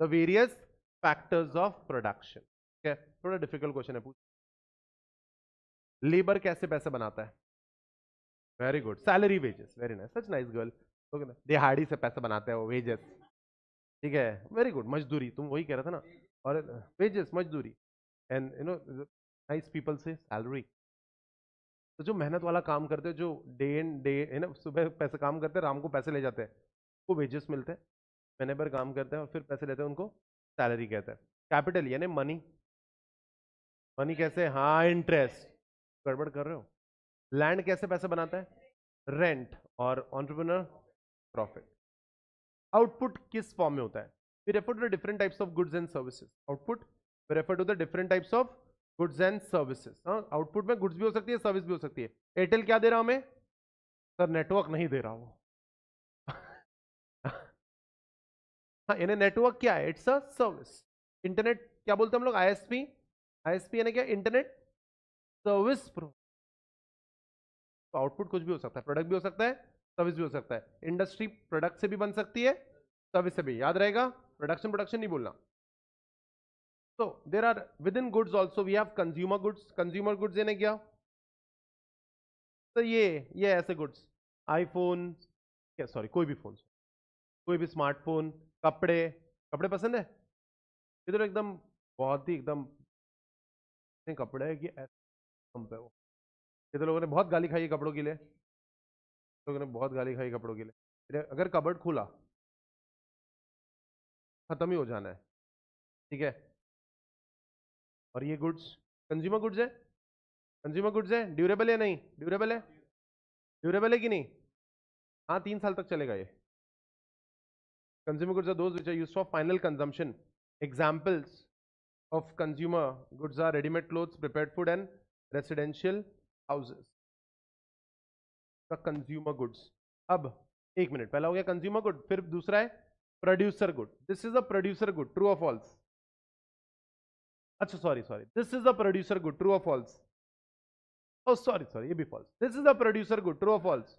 the various factors of production ठीक है थोड़ा डिफ़िकल्ट क्वेश्चन है पूछ लेबर कैसे पैसे बनाता है very good salary wages very nice such nice girl okay ना? दिहाड़ी से पैसा बनाते हैं वो वेजेस ठीक है? वेरी गुड मजदूरी. तुम वही कह रहे थे ना? और वेजेस मजदूरी. And you know nice people से सैलरी तो जो मेहनत वाला काम करते हैं, जो डे एंड डे है ना सुबह पैसे काम करते हैं, राम को पैसे ले जाते हैं उनको वेजेस मिलते हैं. महीने भर काम करते हैं और फिर पैसे लेते हैं, उनको सैलरी कहते हैं. कैपिटल यानी मनी मनी कैसे? हाँ इंटरेस्ट गड़बड़ कर रहे हो? लैंड कैसे पैसे बनाता है? रेंट और ऑन्टरप्रनर प्रॉफिट। आउटपुट किस फॉर्म में होता है? We refer to the different types of goods and services output we refer to the different types of goods and services output में गुड्स भी हो सकती है सर्विस भी हो सकती है। एयरटेल क्या दे रहा हूँ मैं सर नेटवर्क नहीं दे रहा वो। हाँ यानी नेटवर्क क्या है? इट्स अ सर्विस इंटरनेट क्या बोलते हैं हम लोग? आईएसपी आईएसपी यानी क्या? इंटरनेट सर्विस प्रो तो आउटपुट कुछ भी हो सकता है, प्रोडक्ट भी हो सकता है, सर्विस भी हो सकता है। इंडस्ट्री प्रोडक्ट से भी बन सकती है, सर्विस से भी। याद रहेगा प्रोडक्शन प्रोडक्शन नहीं बोलना। तो there are within goods also we have consumer goods consumer goods यानी क्या? तो ये ये ऐसे गुड्स आईफोन क्या सॉरी कोई भी फ़ोन कोई भी स्मार्टफ़ोन कपड़े। कपड़े पसंद है? इधर एकदम बहुत ही एकदम कपड़े कि ऐसे कम पे वो कितने लोगों ने बहुत गाली खाई है कपड़ों के लिए। लोगों ने बहुत गाली खाई कपड़ों के लिए। अगर कबर्ड खुला खत्म ही हो जाना है, ठीक है? और ये गुड्स, कंज्यूमर गुड्स है? कंज्यूमर गुड्स है? ड्यूरेबल है नहीं? ड्यूरेबल है? ड्यूरेबल है कि नहीं? हाँ तीन साल तक चलेगा ये। Consumer goods are those which are used for final consumption. Examples of consumer goods are readymade clothes prepared food and residential houses का कंज्यूमर गुड्स अब एक मिनट, पहला हो गया कंज्यूमर गुड फिर दूसरा है producer good this is a producer good true of false अच्छा sorry sorry this is a producer good true of false oh sorry sorry ये भी false this is a producer good true of false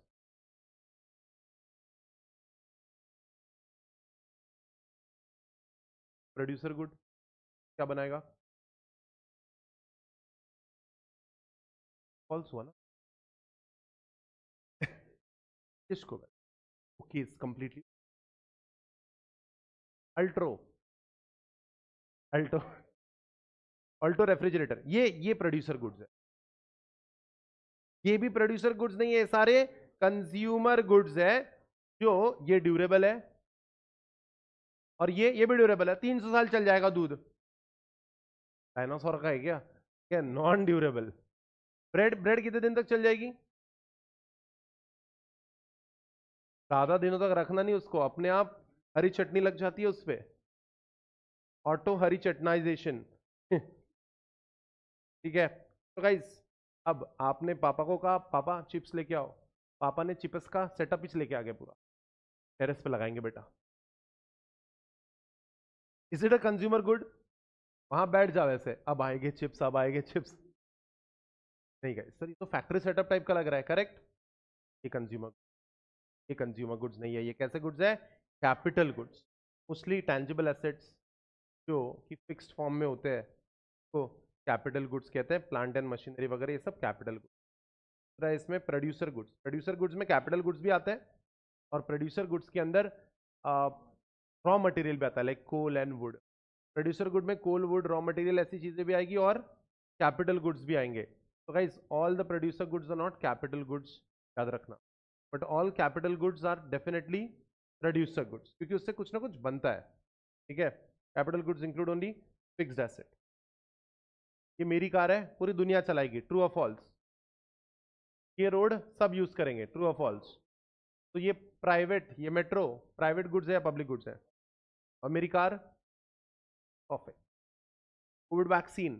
producer good क्या बनाएगा? False हुआ ना। किसको okay completely Altro Alto Alto refrigerator ये ये producer goods है। ये भी प्रोड्यूसर गुड्स नहीं है, सारे कंज्यूमर गुड्स है, जो ये ड्यूरेबल है। और ये ये भी ड्यूरेबल है। तीन सौ साल चल जाएगा दूध। डायनासोर का है क्या? क्या नॉन ड्यूरेबल ब्रेड ब्रेड कितने दिन तक चल जाएगी? ज़्यादा दिनों तक रखना नहीं उसको, अपने आप हरी चटनी लग जाती है उस पर ऑटो हरी चटनाइजेशन। ठीक है? तो गाइस अब आपने पापा को कहा, पापा, चिप्स लेके आओ। पापा ने चिप्स का सेटअप ही लेके आ गया पूरा। टेरेस पे लगाएँगे बेटा। Is it a consumer good वहाँ बैठ जाओ ऐसे अब आएँगे चिप्स, अब आएँगे चिप्स। नहीं गए सर, ये तो फैक्ट्री सेटअप टाइप का लग रहा है करेक्ट ये कंज्यूमर ये कंज्यूमर गुड्स नहीं है, ये कैसे गुड्स है? Capital goods mostly tangible assets जो कि फिक्स्ड फॉर्म में होते हैं तो कैपिटल गुड्स कहते हैं प्लांट एंड मशीनरी वगैरह, ये सब कैपिटल गुड्स दूसरा इसमें प्रोड्यूसर गुड्स प्रोड्यूसर गुड्स में कैपिटल गुड्स भी आते हैं और प्रोड्यूसर गुड्स के अंदर रॉ मटेरियल भी आता है like coal and wood producer good में कोल वुड रॉ मटेरियल ऐसी चीज़ें भी आएगी और कैपिटल गुड्स भी आएँगे। तो guys all the producer goods are not capital goods याद रखना। But all capital goods are definitely producer goods क्योंकि उससे कुछ ना कुछ बनता है। ठीक है? Capital goods include only fixed asset ये मेरी कार है, पूरी दुनिया चलाएगी ट्रू और फॉल्स ये रोड सब यूज़ करेंगे ट्रू और फॉल्स तो ये प्राइवेट ये मेट्रो प्राइवेट गुड्स है या पब्लिक गुड्स है? और मेरी कार परफेक्ट कोविड वैक्सीन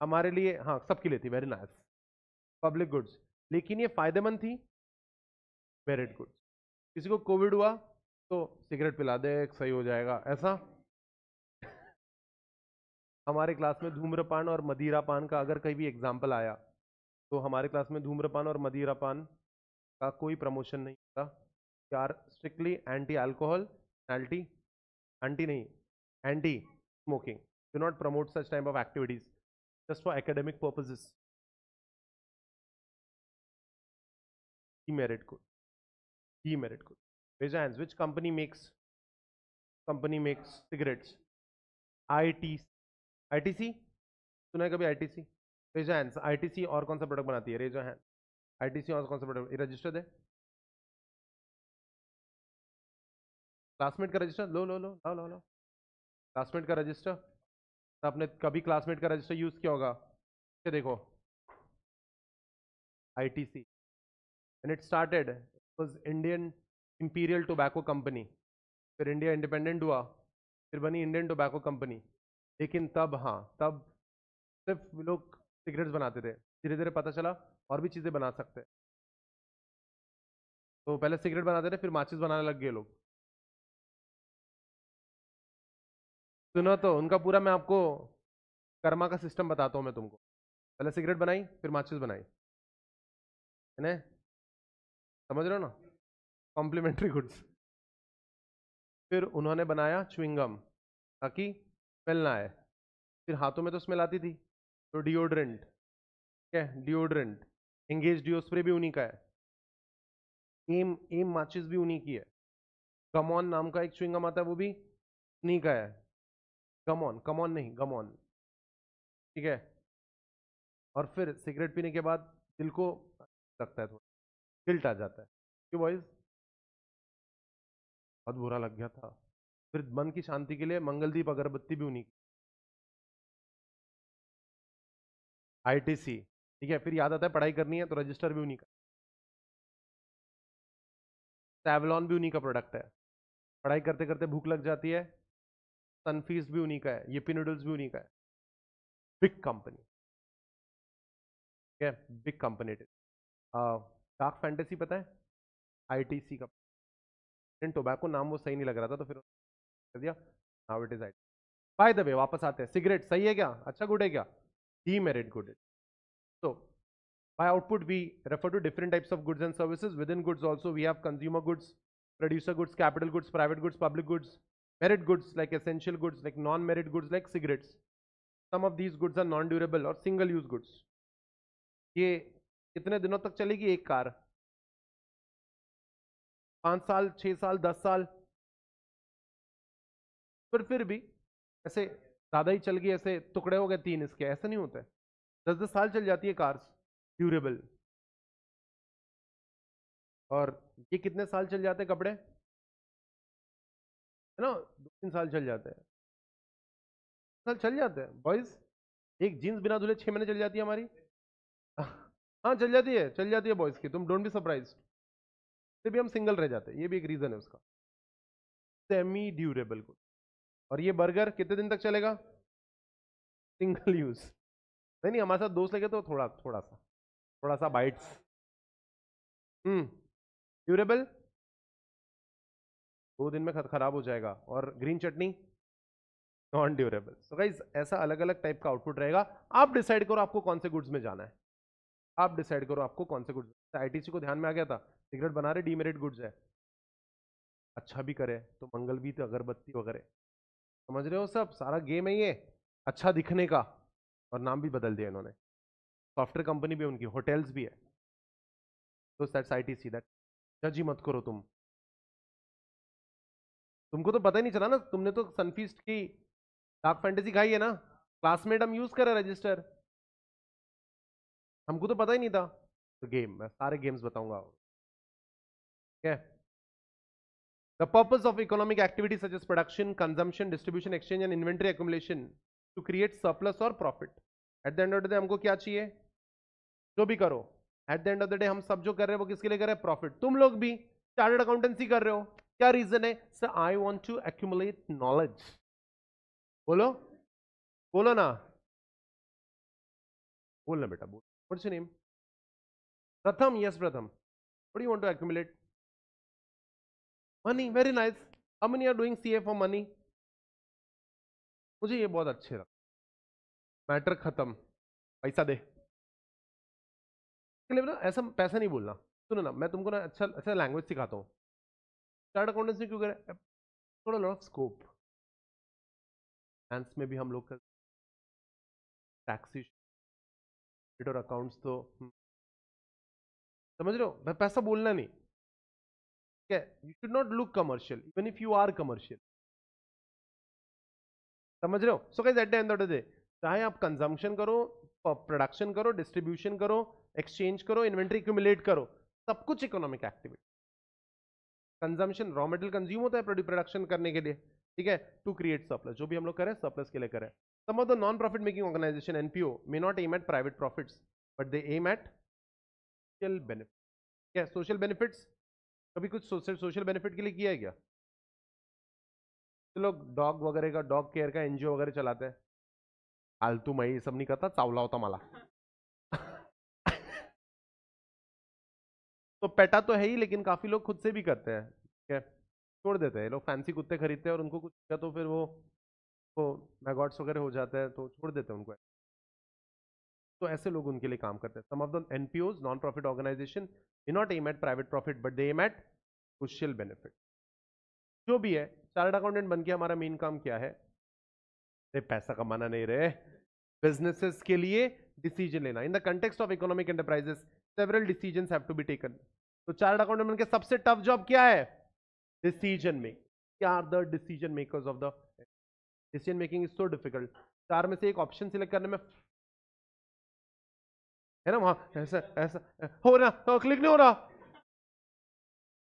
हमारे लिए हाँ सबके लिए थी वेरी नाइस पब्लिक गुड्स लेकिन ये फ़ायदेमंद थी? मेरिट गुड्स किसी को कोविड हुआ तो सिगरेट पिला दे, सही हो जाएगा, ऐसा? हमारे क्लास में धूम्रपान और मदिरापान का अगर कहीं भी एग्ज़ाम्पल आया तो हमारे क्लास में धूम्रपान और मदिरापान का कोई प्रमोशन नहीं होता are strictly anti alcohol anti anti नहीं anti smoking do not promote such type of activities just for academic purposes merit code demerit code raise your hands which company makes company makes cigarettes ITC ITC सुना है कभी ITC raise your hands ITC और कौन सा product बनाती है raise your hand ITC और कौन सा प्रोडक्ट रजिस्टर दे क्लासमेट का रजिस्टर लो लो लो लो लो लो क्लासमेट का रजिस्टर आपने कभी क्लासमेट का रजिस्टर यूज़ किया होगा? क्या देखो। I T C and it started was Indian Imperial tobacco company फिर इंडिया इंडिपेंडेंट हुआ। फिर बनी इंडियन टोबैको कंपनी लेकिन तब हाँ तब सिर्फ़ लोग सिगरेट्स बनाते थे। धीरे धीरे पता चला, और भी चीज़ें बना सकते। तो पहले सिगरेट बनाते थे, फिर माचिस बनाने लग गए लोग। सुनो तो उनका पूरा मैं आपको कर्मा का सिस्टम बताता हूँ मैं तुमको। पहले सिगरेट बनाई, फिर माचिस बनाई। है ना? समझ रहे हो ना? कॉम्प्लीमेंट्री गुड्स फिर उन्होंने बनाया च्विंगम ताकि स्मेल ना आए। फिर हाथों में तो स्मेल आती थी तो डिओड्रेंट ठीक है? डिओड्रेंट एंगेज डिओ स्प्रे भी उन्हीं का है। एम एम माचिस भी उन्हीं की है। गमॉन नाम का एक च्विंगम आता है, वो भी उन्हीं का है। गमॉन कमॉन नहीं गमॉन ठीक है? और फिर सिगरेट पीने के बाद दिल को लगता है थोड़ा, गिल्ट आ जाता है क्यों बॉयज़ बहुत बुरा लग गया था। फिर मन की शांति के लिए मंगलदीप अगरबत्ती भी उन्हीं की आईटीसी ठीक है? फिर याद आता है पढ़ाई करनी है तो रजिस्टर भी उन्हीं का। सैवलॉन भी उन्हीं का प्रोडक्ट है। पढ़ाई करते करते भूख लग जाती है। सनफीस भी उन्हीं का है ये पिनूडल्स भी उन्हीं का है। बिग कंपनी क्या बिग कंपनी डार्क फैंटेसी पता है? आईटीसी का। इन टोबैको नाम वो सही नहीं लग रहा था तो फिर कर दिया। Now it is I by the way वापस आते हैं। सिगरेट सही है क्या? अच्छा गुड है क्या? Demerit good so by output we refer to different types of goods and services within goods also we have consumer goods producer goods capital goods private goods public goods merit goods like essential goods like non merit goods like cigarettes some of these goods are non durable or single use goods ये कितने दिनों तक चलेगी एक car पाँच साल छह साल दस साल पर फिर भी ऐसे ज़्यादा ही चल गई ऐसे टुकड़े हो गए तीन इसके ऐसे नहीं होते दस दस साल चल जाती है कार्स ड्यूरेबल और ये कितने साल चल जाते हैं कपड़े है ना? दो तीन साल चल जाते हैं। साल चल जाते हैं। बॉयज़, एक जीन्स बिना धुले छह महीने चल जाती है हमारी। हाँ चल जाती है, चल जाती है बॉयज़ की। तुम डोंट बी सरप्राइज़ फिर भी हम सिंगल रह जाते हैं। ये भी एक रीजन है उसका। सेमी ड्यूरेबल गुड और ये बर्गर कितने दिन तक चलेगा? Single use. नहीं नहीं, हमारे साथ दोस्त लगे तो थोड़ा थोड़ा सा थोड़ा सा बाइट्स। हम्म ड्यूरेबल दो दिन में खराब हो जाएगा और green chutney non durable so guys ऐसा अलग अलग टाइप का आउटपुट रहेगा। आप डिसाइड करो आपको कौन से गुड्स में जाना है। आप डिसाइड करो आपको कौन से गुड्स आईटीसी को ध्यान में आ गया था? सिगरेट बना रहे डीमेरिट गुड्स है। अच्छा भी करे तो मंगल भी तो अगरबत्ती वगैरह। समझ रहे हो सब? सारा गेम है ये। अच्छा दिखने का। और नाम भी बदल दिया इन्होंने। सॉफ्टवेयर कंपनी भी उनकी होटल्स भी है। तो that's I T C that जज ही मत करो तुम। तुमको तो पता ही नहीं चला ना तुमने तो सनफीस्ट की डार्क फैंटेसी खाई है ना? क्लासमेट हम यूज़ करें रजिस्टर हमको तो पता ही नहीं था। तो गेम मैं सारे गेम्स बताऊँगा। ठीक है? The purpose of economic activity such production, consumption, distribution, exchange and inventory accumulation to create surplus or profit. At the end of the day हमको क्या चाहिए? जो भी करो। At the end of the day हम सब जो कर रहे हैं वो किसके लिए कर रहे हैं? प्रॉफिट तुम लोग भी। चार्टर्ड अकाउंटेंसी कर रहे हो। क्या रीजन है? Sir I want to accumulate knowledge बोलो। बोलो ना। बोलना बेटा, बोल। What's your name Pratham yes Pratham. What you want to accumulate money very nice how many are doing CA for money मुझे ये बहुत अच्छे लगा। मैटर खत्म। पैसा दे। ऐसा पैसा नहीं बोलना। सुनो ना, मैं तुमको ना अच्छा अच्छा लैंग्वेज सिखाता हूँ। चार्ट अकाउंटेंसी क्यों करें? थोड़ा लॉट ऑफ़ स्कोप फाइनेंस में भी हम लोग कर टैक्सेशन और अकाउंट्स तो। समझ रहे हो? पैसा बोलना नहीं। ठीक है? You should not look commercial even if you are commercial समझ रहे हो? So guys at the end of the day चाहे आप कंजम्पशन करो प्रोडक्शन करो डिस्ट्रीब्यूशन करो एक्सचेंज करो इन्वेंट्री एक्यूमुलेट करो, सब कुछ economic activity consumption raw material consume होता है प्रोडक्शन करने के लिए, ठीक है? टू क्रिएट सरप्लस जो भी हम लोग करें सरप्लस के लिए करें। Some of the non profit making organization NPO may not aim at private profits but they aim at social benefit क्या सोशल बेनिफिट्स कभी कुछ सोशल सोशल बेनिफिट के लिए किया है क्या? तो लोग डॉग वगैरह का डॉग केयर का एनजीओ वगैरह चलाते हैं। आलतू मैं ये सब नहीं करता, चावला होता मला। तो पेटा तो है ही, लेकिन काफ़ी लोग खुद से भी करते हैं। ठीक है छोड़ देते हैं। लोग फैंसी कुत्ते खरीदते हैं और उनको कुछ तो फिर वो वो मैगॉट्स वगैरह हो जाते हैं तो छोड़ देते हैं उनको। तो ऐसे लोग उनके लिए काम करते हैं। Some of the NPOs non profit organization may not aim at private profit but they aim at social benefit. जो भी है चार्ट अकाउंटेंट बन के हमारा मेन काम क्या है? रे पैसा कमाना नहीं रहे बिजनेसेस के लिए डिसीज़न लेना। In the context of economic enterprises several decision have to be taken तो चार्ट अकाउंटेंट के सबसे टफ जॉब क्या है? डिसीज़न मेक क्या are the decision makers of the decision making is so difficult चार में से एक ऑप्शन सिलेक्ट करने में है ना वहाँ? ऐसा ऐसा, हो रहा तो क्लिक नहीं हो रहा।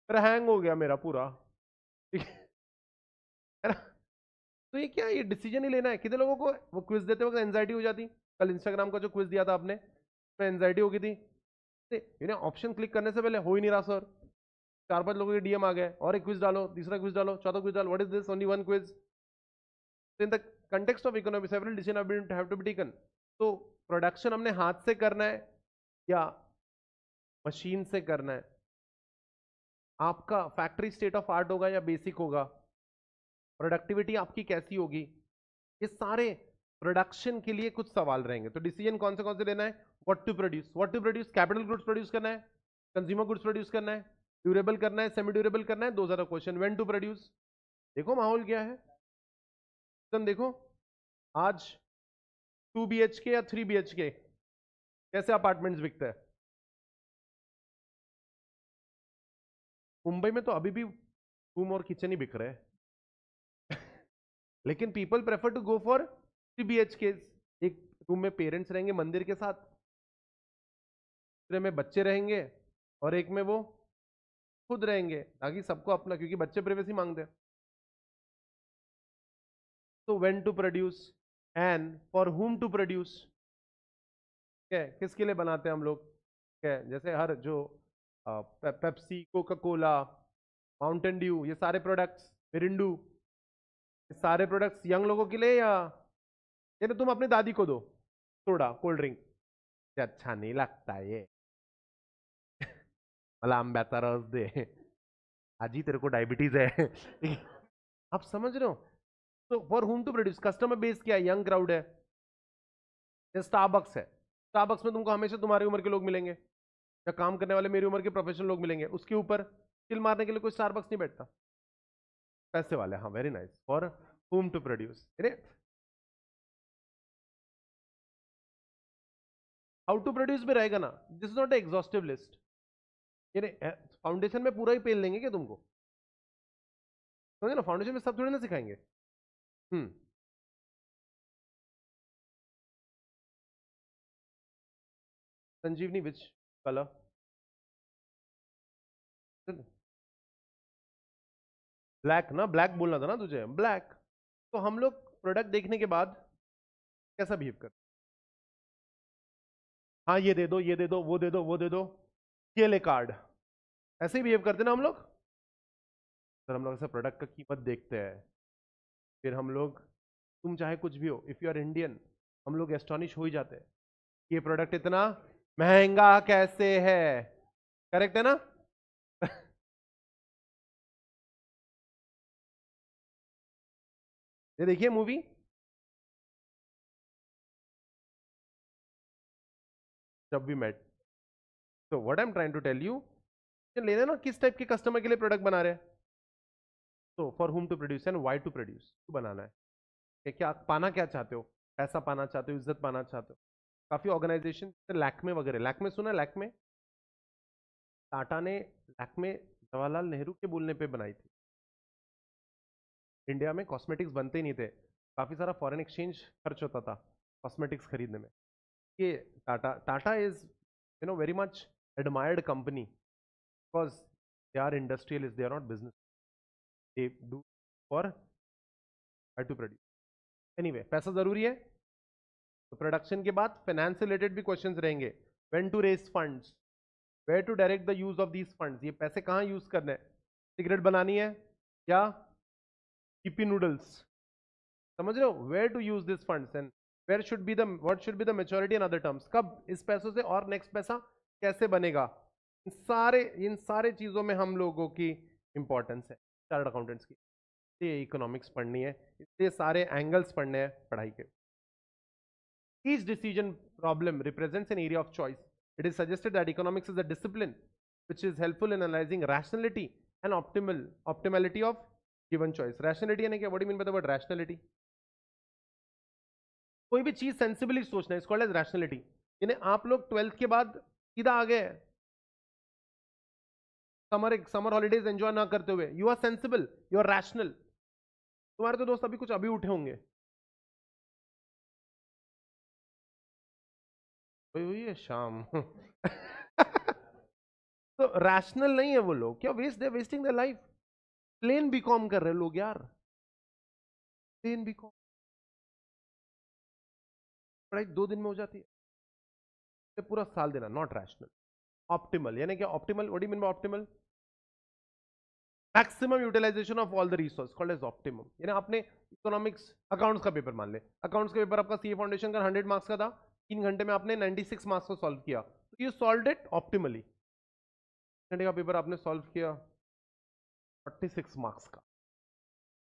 अरे हैंग हो गया मेरा पूरा। है। ना? तो ये क्या ये डिसीज़न ही लेना है। कितने लोगों को? वो क्विज देते वक्त एंजाइटी हो जाती। कल इंस्टाग्राम का जो क्विज दिया था आपने, उसमें हो गई थी। इन्हें ऑप्शन क्लिक करने से पहले हो ही नहीं रहा सर चार पाँच लोगों के डीएम आ गए और एक क्विज डालो, तीसरा क्विज डालो, चौथा क्विज डालो. What is this only one quiz in the context of economy several decision have to be taken तो प्रोडक्शन हमने हाथ से करना है या मशीन से करना है? आपका फैक्ट्री स्टेट ऑफ़ आर्ट होगा या बेसिक होगा? प्रोडक्टिविटी आपकी कैसी होगी? ये सारे प्रोडक्शन के लिए कुछ सवाल रहेंगे। तो डिसीज़न कौन से कौन से लेना है? What to produce what to produce capital goods produce करना है कंज्यूमर गुड्स प्रोड्यूस करना है ड्यूरेबल करना है सेमी ड्यूरेबल करना है, दो ज़्यादा क्वेश्चन वेन टू प्रोड्यूस देखो माहौल क्या है। देखो, आज टू बी एच के या थ्री बी एच के कैसे अपार्टमेंट्स बिकते हैं? मुंबई में तो अभी भी रूम और किचन ही बिक रहे हैं। लेकिन people prefer to go for three B K एक रूम में पेरेंट्स रहेंगे मंदिर के साथ। दूसरे में बच्चे रहेंगे और एक में वो खुद रहेंगे, ताकि सबको अपना, क्योंकि बच्चे प्रिवेसी मांगते हैं। तो when to produce and for whom to produce है, किसके लिए बनाते हैं हम लोग? जैसे हर जो Pepsi Coca Cola Mountain Dew ये सारे प्रोडक्ट्स मिरिंडू ये सारे प्रोडक्ट्स यंग लोगों के लिए या ये तुम अपनी दादी को दो। सोडा कोल्ड ड्रिंक अच्छा नहीं लगता ये। मला आंब्याचा रस दे आजी तेरे को डायबिटीज़ है। आप समझ रहे हो? तो for whom to produce customer base क्या है? यंग क्राउड है। स्टारबक्स है। स्टारबक्स में तुमको हमेशा तुम्हारी उम्र के लोग मिलेंगे। या काम करने वाले मेरी उम्र के प्रोफेशनल लोग मिलेंगे। उसके ऊपर चिल मारने के लिए कोई स्टारबक्स नहीं बैठता। पैसे वाले हाँ very nice for whom to produce how to produce भी रहेगा ना? This is not exhaustive list foundation में पूरा ही पेल देंगे क्या तुमको? समझे ना? फाउंडेशन में सब थोड़ी ना सिखाएँगे? हम्म। संजीवनी विच कलर ब्लैक ना? ब्लैक बोलना था ना तुझे? ब्लैक तो हम लोग प्रोडक्ट देखने के बाद कैसा बिहेव कर हाँ ये दे दो, ये दे दो, वो दे दो, वो दे दो। ये ले कार्ड ऐसे ही बिहेव करते ना हम लोग? सर, हम लोग ऐसा प्रोडक्ट का कीमत देखते हैं। फिर हम लोग, तुम चाहे कुछ भी हो इफ़ यू आर इंडियन हम लोग एस्टॉनिश हो ही जाते हैं। ये प्रोडक्ट इतना महँगा कैसे है? करेक्ट है ना? ये देखिए मूवी जब वी मेट तो what I am trying to tell you लेने ना, किस टाइप के कस्टमर के लिए प्रोडक्ट बना रहे हैं? तो for whom to produce and why to produce बनाना है। कि क्या पाना क्या चाहते हो? पैसा पाना चाहते हो? इज़्ज़त पाना चाहते हो? काफ़ी ऑर्गेनाइजेशन लैकमे वगैरह लैकमे सुना लैकमे टाटा ने लैकमे जवाहरलाल नेहरू के बोलने पे बनाई थी। इंडिया में कॉस्मेटिक्स बनते ही नहीं थे। काफ़ी सारा फॉरेन एक्सचेंज खर्च होता था कॉस्मेटिक्स खरीदने में। ये Tata Tata is you know very much admired company because they are industrial is they are not business they do for high to produce anyway पैसा ज़रूरी है? तो प्रोडक्शन के बाद फाइनेंस रिलेटेड भी क्वेश्चंस रहेंगे। When to raise funds where to direct the use of these funds ये पैसे कहाँ यूज़ करने हैं? सिगरेट बनानी है या ईपी नूडल्स समझ रहे हो? Where to use this funds and where should be the what should be the maturity in other terms कब? इस पैसों से और नेक्स्ट पैसा कैसे बनेगा? इन सारे इन सारे चीज़ों में हम लोगों की इंपॉर्टेंस है चार्ट अकाउंटेंट्स की। इसलिए इकोनॉमिक्स पढ़नी है, इसलिए सारे एंगल्स पढ़ने हैं पढ़ाई के। Each decision problem represents an area of choice it is suggested that economics is a discipline which is helpful in analysing rationality and optimal optimality of given choice rationality यानी क्या? What mean by the rationality कोई भी चीज़ sensibly सोचना called as rationality यानी आप लोग twelfth के बाद सीधा आ गए समर समर हॉलीडेज एंजॉय ना करते हुए। You are sensible you are rational तुम्हारे तो दोस्त अभी कुछ अभी उठे होंगे। हुई है, शाम। तो रैशनल नहीं है वो लोग। क्या? Waste they wasting the life plain BCom कर रहे लोग, यार। प्लेन बीकॉम पढ़ाई दो दिन में हो जाती है। पूरा साल देना नॉट रैशनल ऑप्टिमल यानी क्या optimal what do mean optimal maximum utilization of all the resource called as optimum यानी आपने इकोनॉमिक्स अकाउंट्स का पेपर मान ले। अकाउंट्स का पेपर आपका सीए फाउंडेशन का 100 मार्क्स का था, तीन घंटे में आपने 96 मार्क्स को सॉल्व किया। तो यू सॉल्व इट ऑप्टिमली घंटे का पेपर आपने सॉल्व किया 46 मार्क्स का।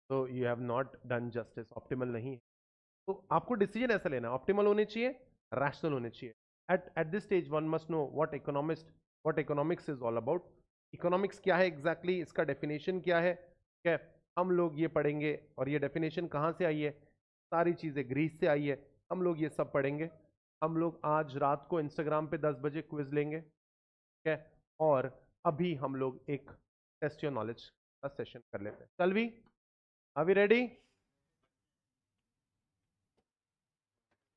तो you have not done justice optimal नहीं है। तो आपको डिसीज़न ऐसा लेना ऑप्टिमल होने चाहिए रैशनल होने चाहिए। At at this stage one must know what economist what economics is all about economics क्या है एग्जैक्टली exactly, इसका डेफिनेशन क्या है? क्या हम लोग ये पढ़ेंगे और ये डेफिनेशन कहाँ से आई है? सारी चीज़ें ग्रीस से आई है। हम लोग ये सब पढ़ेंगे। हम लोग आज रात को इंस्टाग्राम पे 10 बजे क्विज लेंगे। ठीक है और अभी हम लोग एक टेस्ट योर नॉलेज का सेशन कर लेते हैं। चल भी अभी रेडी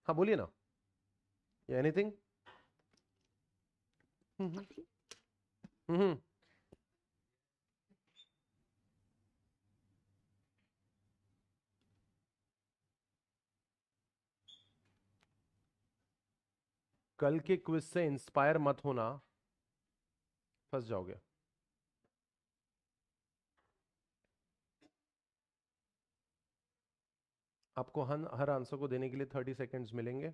हाँ बोलिए ना। एनीथिंग हम्म हम्म कल के क्विज से इंस्पायर मत होना। फंस जाओगे। आपको हर हर आंसर को देने के लिए थर्टी सेकेंड्स मिलेंगे।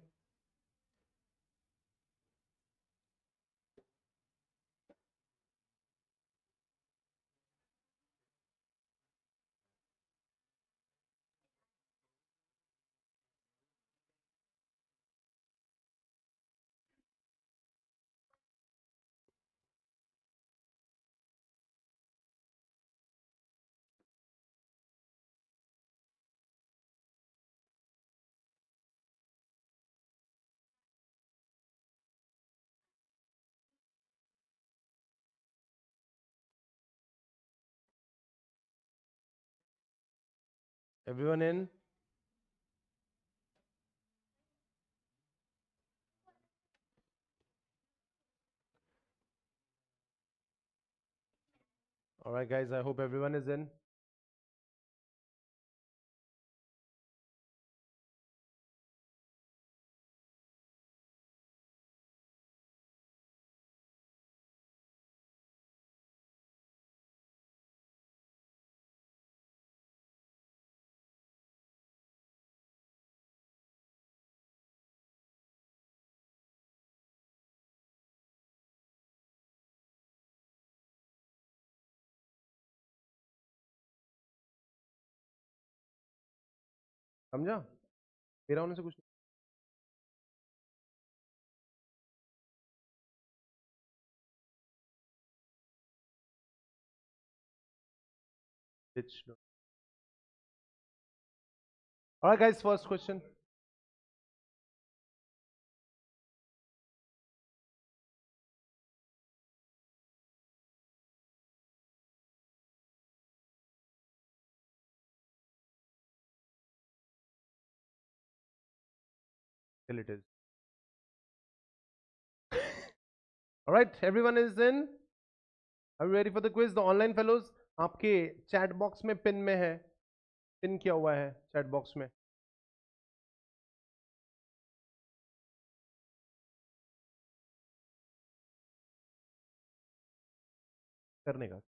Everyone in? All right, guys, I hope everyone is in. समझा मेरा होने से कुछ It's All right, guys, first question. Till it is. All right, everyone is in. Are you ready for the quiz? The online fellows, आपके chat box में pin में है pin किया हुआ है चैट बॉक्स में करने का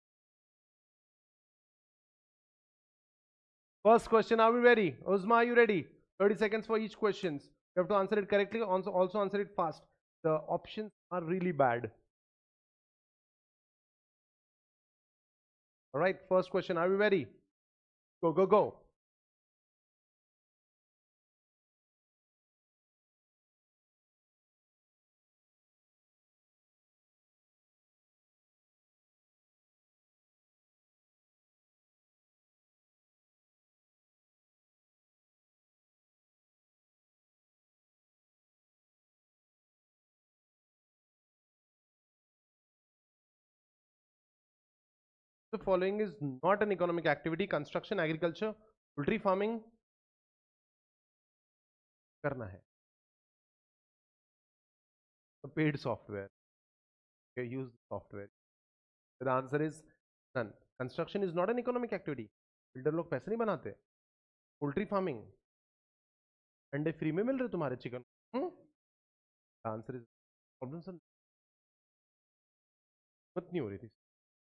First question, are we ready? Uzma, are you ready? 30 seconds for each questions. You have to answer it correctly, also, also answer it fast. The options are really bad. All right, first question, are we ready? Go, go, go. the following is not an economic activity, construction, agriculture, poultry farming. करना है। Paid software use software the answer is none construction is not an economic activity builder लोग पैसे नहीं बनाते। Poultry farming अंडे free में मिल रहे तुम्हारे chicken answer is problem sir नहीं हो रही थी।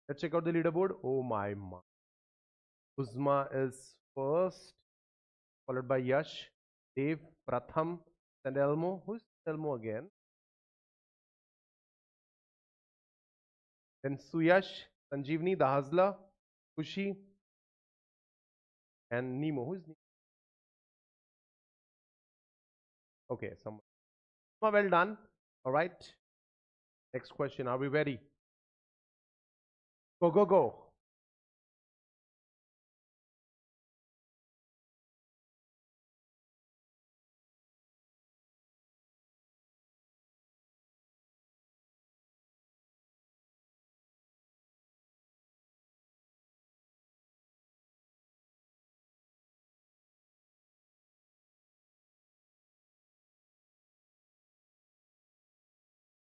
Let's check out the leaderboard. Oh my ma. Uzma is first, followed by Yash, Dave, Pratham, and Elmo. Who's Elmo again? Then Suyash, Sanjeevni, Dahazla, Kushi, and Nemo. Who's Nemo? Okay, someone. Well done. All right. Next question. Are we ready? Go, go, go.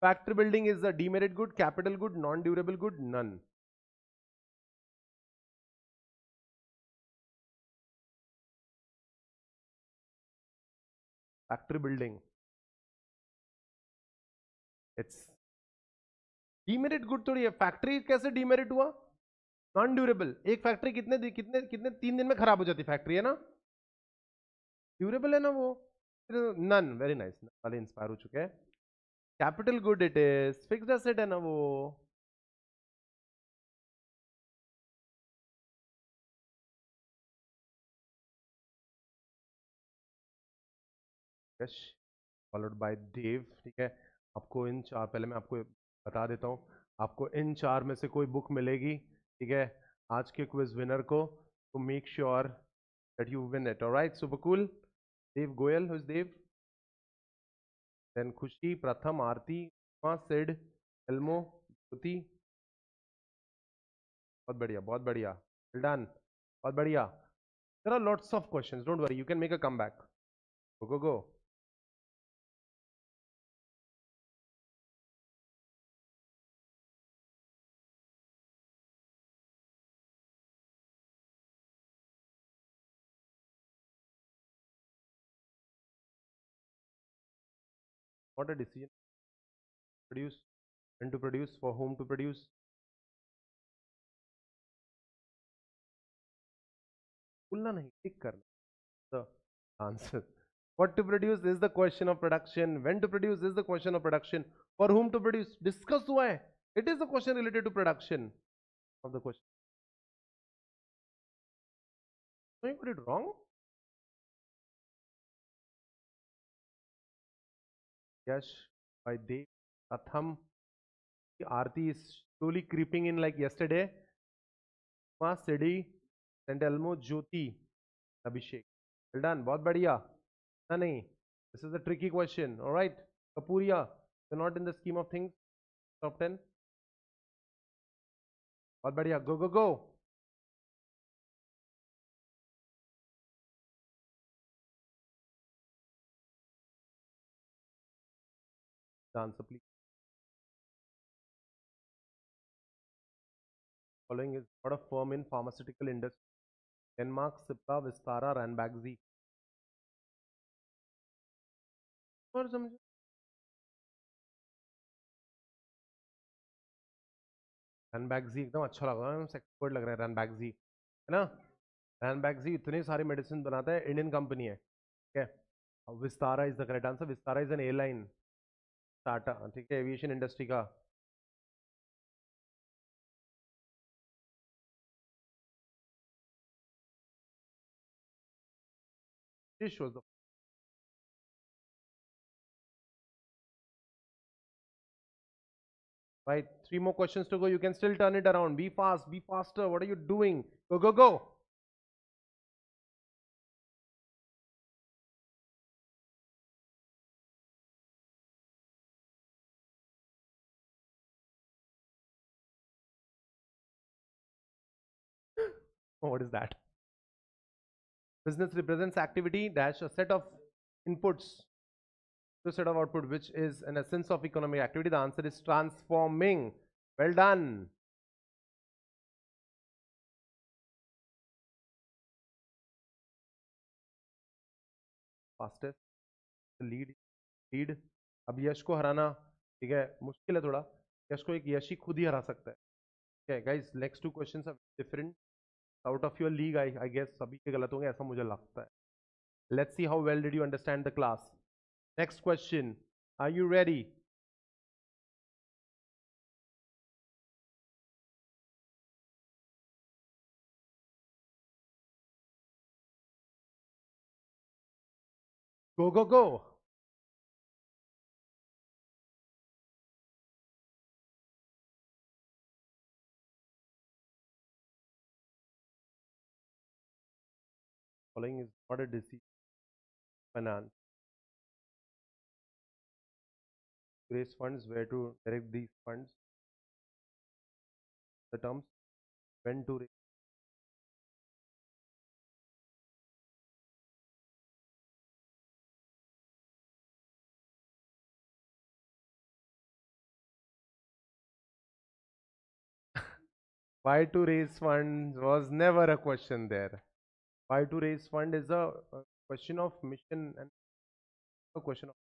Factory building is a demerit good, capital good, non-durable good, none. Factory building it's demerit good थोड़ी है। Factory कैसे demerit हुआ? Non durable एक factory कितने कितने कितने, तीन दिन में खराब हो जाती फैक्ट्री है ना? ड्यूरेबल है ना वो? नन वेरी नाइस वाले इंस्पायर हो चुके हैं। Capital good it is fixed asset है ना वो? यश फॉलोड बाय देव, ठीक है? आपको इन चार, पहले मैं आपको बता देता हूँ। आपको इन चार में से कोई बुक मिलेगी, ठीक है? आज के क्विज विनर को तो make sure that you win it alright super cool Dev Goyal whose Dev? Then Khushi, Pratham, Aarti Sid एल्मो ज्योति। बहुत बढ़िया बहुत बढ़िया डन बहुत बढ़िया। There are lots of questions, don't worry, you can make a comeback go go go what a decision produce when to produce for whom to produce बोलना नहीं टिक करना the answer what to produce is the question of production when to produce is the question of production for whom to produce discuss हुआ है it is the question related to production of the question no you got it wrong Yes by Dev Atham Aarti is slowly creeping in like yesterday. Ma Siddhi saint Elmo Jyoti, Abhishek. Well done बहुत बढ़िया। ना नहीं this is a tricky question alright Kapuria not in the scheme of things top 10 बहुत बढ़िया गो go go answer please following is not a firm in pharmaceutical industry Denmark, Cipla, Vistara, Ranbaxy. और समझो। रनबैगजी एकदम अच्छा लग रहा है सेक्सपर्ट लग रहा है रनबैगजी है ना? रनबैगजी इतने सारे मेडिसिन बनाता है इंडियन कंपनी है ठीक है? Vistara is the correct answer Vistara is an airline Tata ठीक है एविएशन इंडस्ट्री का This shows the right three more questions to go you can still turn it around be fast be faster what are you doing go go go What is that business represents activity dash a set of inputs to set of output which is an essence of economic activity the answer is transforming well done fastest lead lead अब यश को हराना ठीक है मुश्किल है थोड़ा यश को एक यश ही खुद ही हरा सकता है ठीक है guys next two questions are out of your league I I guess सभी के गलत होंगे ऐसा मुझे लगता है। Let's see how well did you understand the class next question are you ready Go, go, go. Following is not a disease. Finance. Raise funds, where to direct these funds. The terms, when to raise. Why to raise funds was never a question there. Why to raise fund is a, question of mission and a question of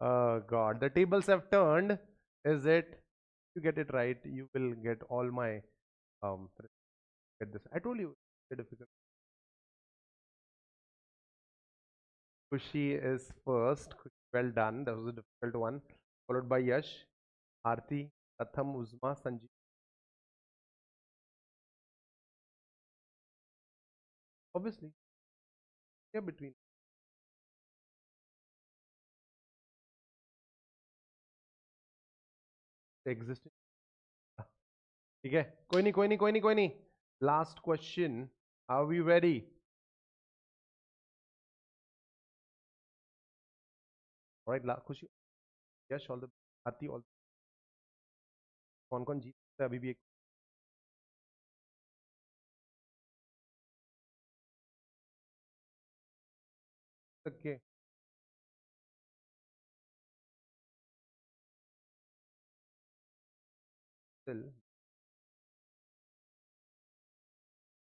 oh god. The tables have turned. Is it you get it right you will get all my um get this. I told you it's difficult. Kushi is first. Well done. That was a difficult one. Followed by yash arti atham uzma sanjeev obviously yeah between. The existing. ठीक है? कोई नहीं कोई नहीं कोई नहीं कोई नहीं। Last question are we ready right Khushi. Yash all the Aarti all कौन कौन जीत अभी भी एक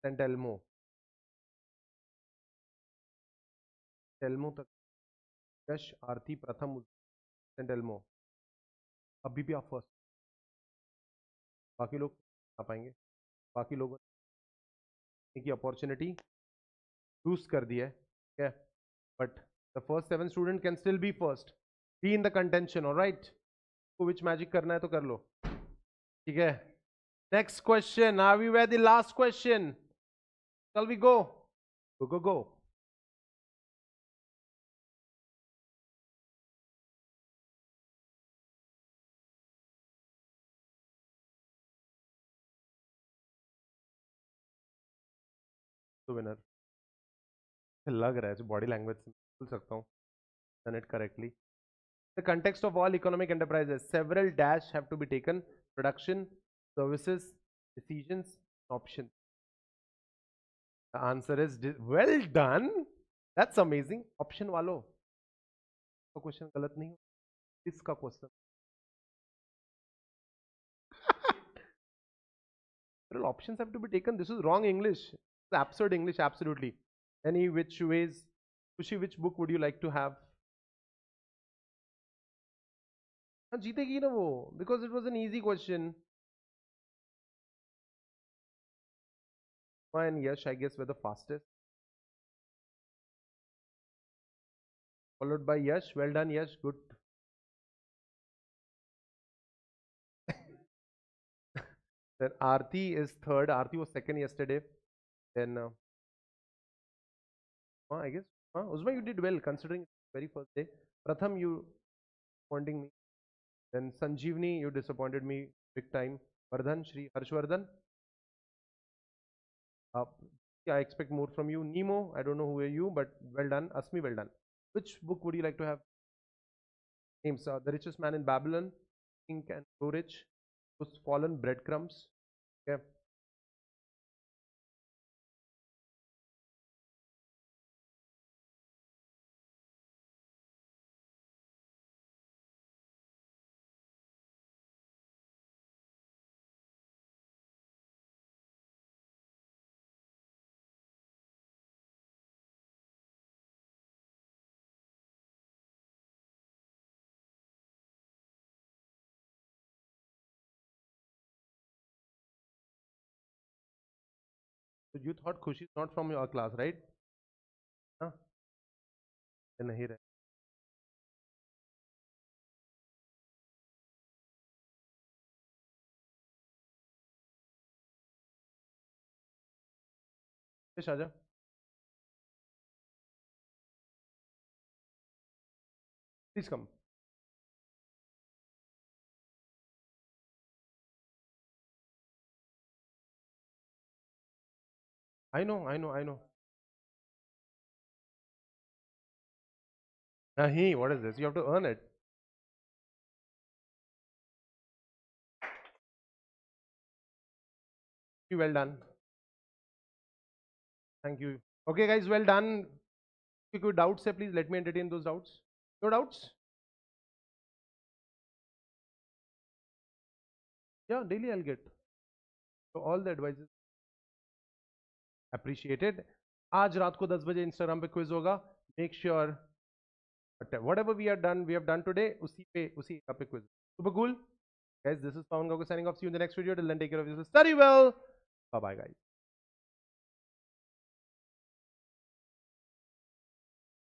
सेंट एल्मो एल्मो तक। यश आरती प्रथम सेंट एल्मो अभी भी आप फ़र्स्ट। बाकी लोग आ पाएँगे। बाकी लोगों की अपॉर्चुनिटी लूज कर दी है। ठीक है but the first seven student can still be first B in the contention और राइट को विच मैजिक करना है तो कर लो ठीक है next question are we way the last question चल we go go go go winner लग रहा है, जो बॉडी लैंग्वेज से बोल सकता हूँ done it correctly the context of all economic enterprise several dash have to be taken production services decision option answer is well done that's amazing option वालो. Question गलत नहीं हो, इसका question option have to be taken this is wrong English absurd English absolutely Any which ways, Kushi, which book would you like to have? जीतेगी ना वो because it was an easy question. And Yash, I guess, were the fastest. Followed by Yash. Well done, Yash. Good. then Aarti is third. Aarti was second yesterday. Then, uh, I guess, uh, Uzma, you did well considering very first day. Pratham, you disappointing me. Then Sanjeevni, you disappointed me big time. Vardhan, Shri Harshvardhan. Uh, yeah, I expect more from you. Nemo, I don't know who are you, but well done. Asmi, well done. Which book would you like to have? Names uh, The Richest Man in Babylon, Think and Grow Rich, Those Fallen Breadcrumbs. Okay. You thought Khushi not from your class right नहीं रहे आजा please come I know, I know, I know. Uh, Nahi, what is this? You have to earn it. Well done. Thank you. Okay, guys, well done. If you have doubts, please let me entertain those doubts. No doubts? Yeah, daily I'll get. So all the advices appreciated आज रात को 10 बजे Instagram पे quiz होगा। Make sure whatever we are done we have done today उसी पे, उसी का पे क्विज गुल guys this is Pawan Gogo signing off see in the next video till then take care of yourself study well bye bye guys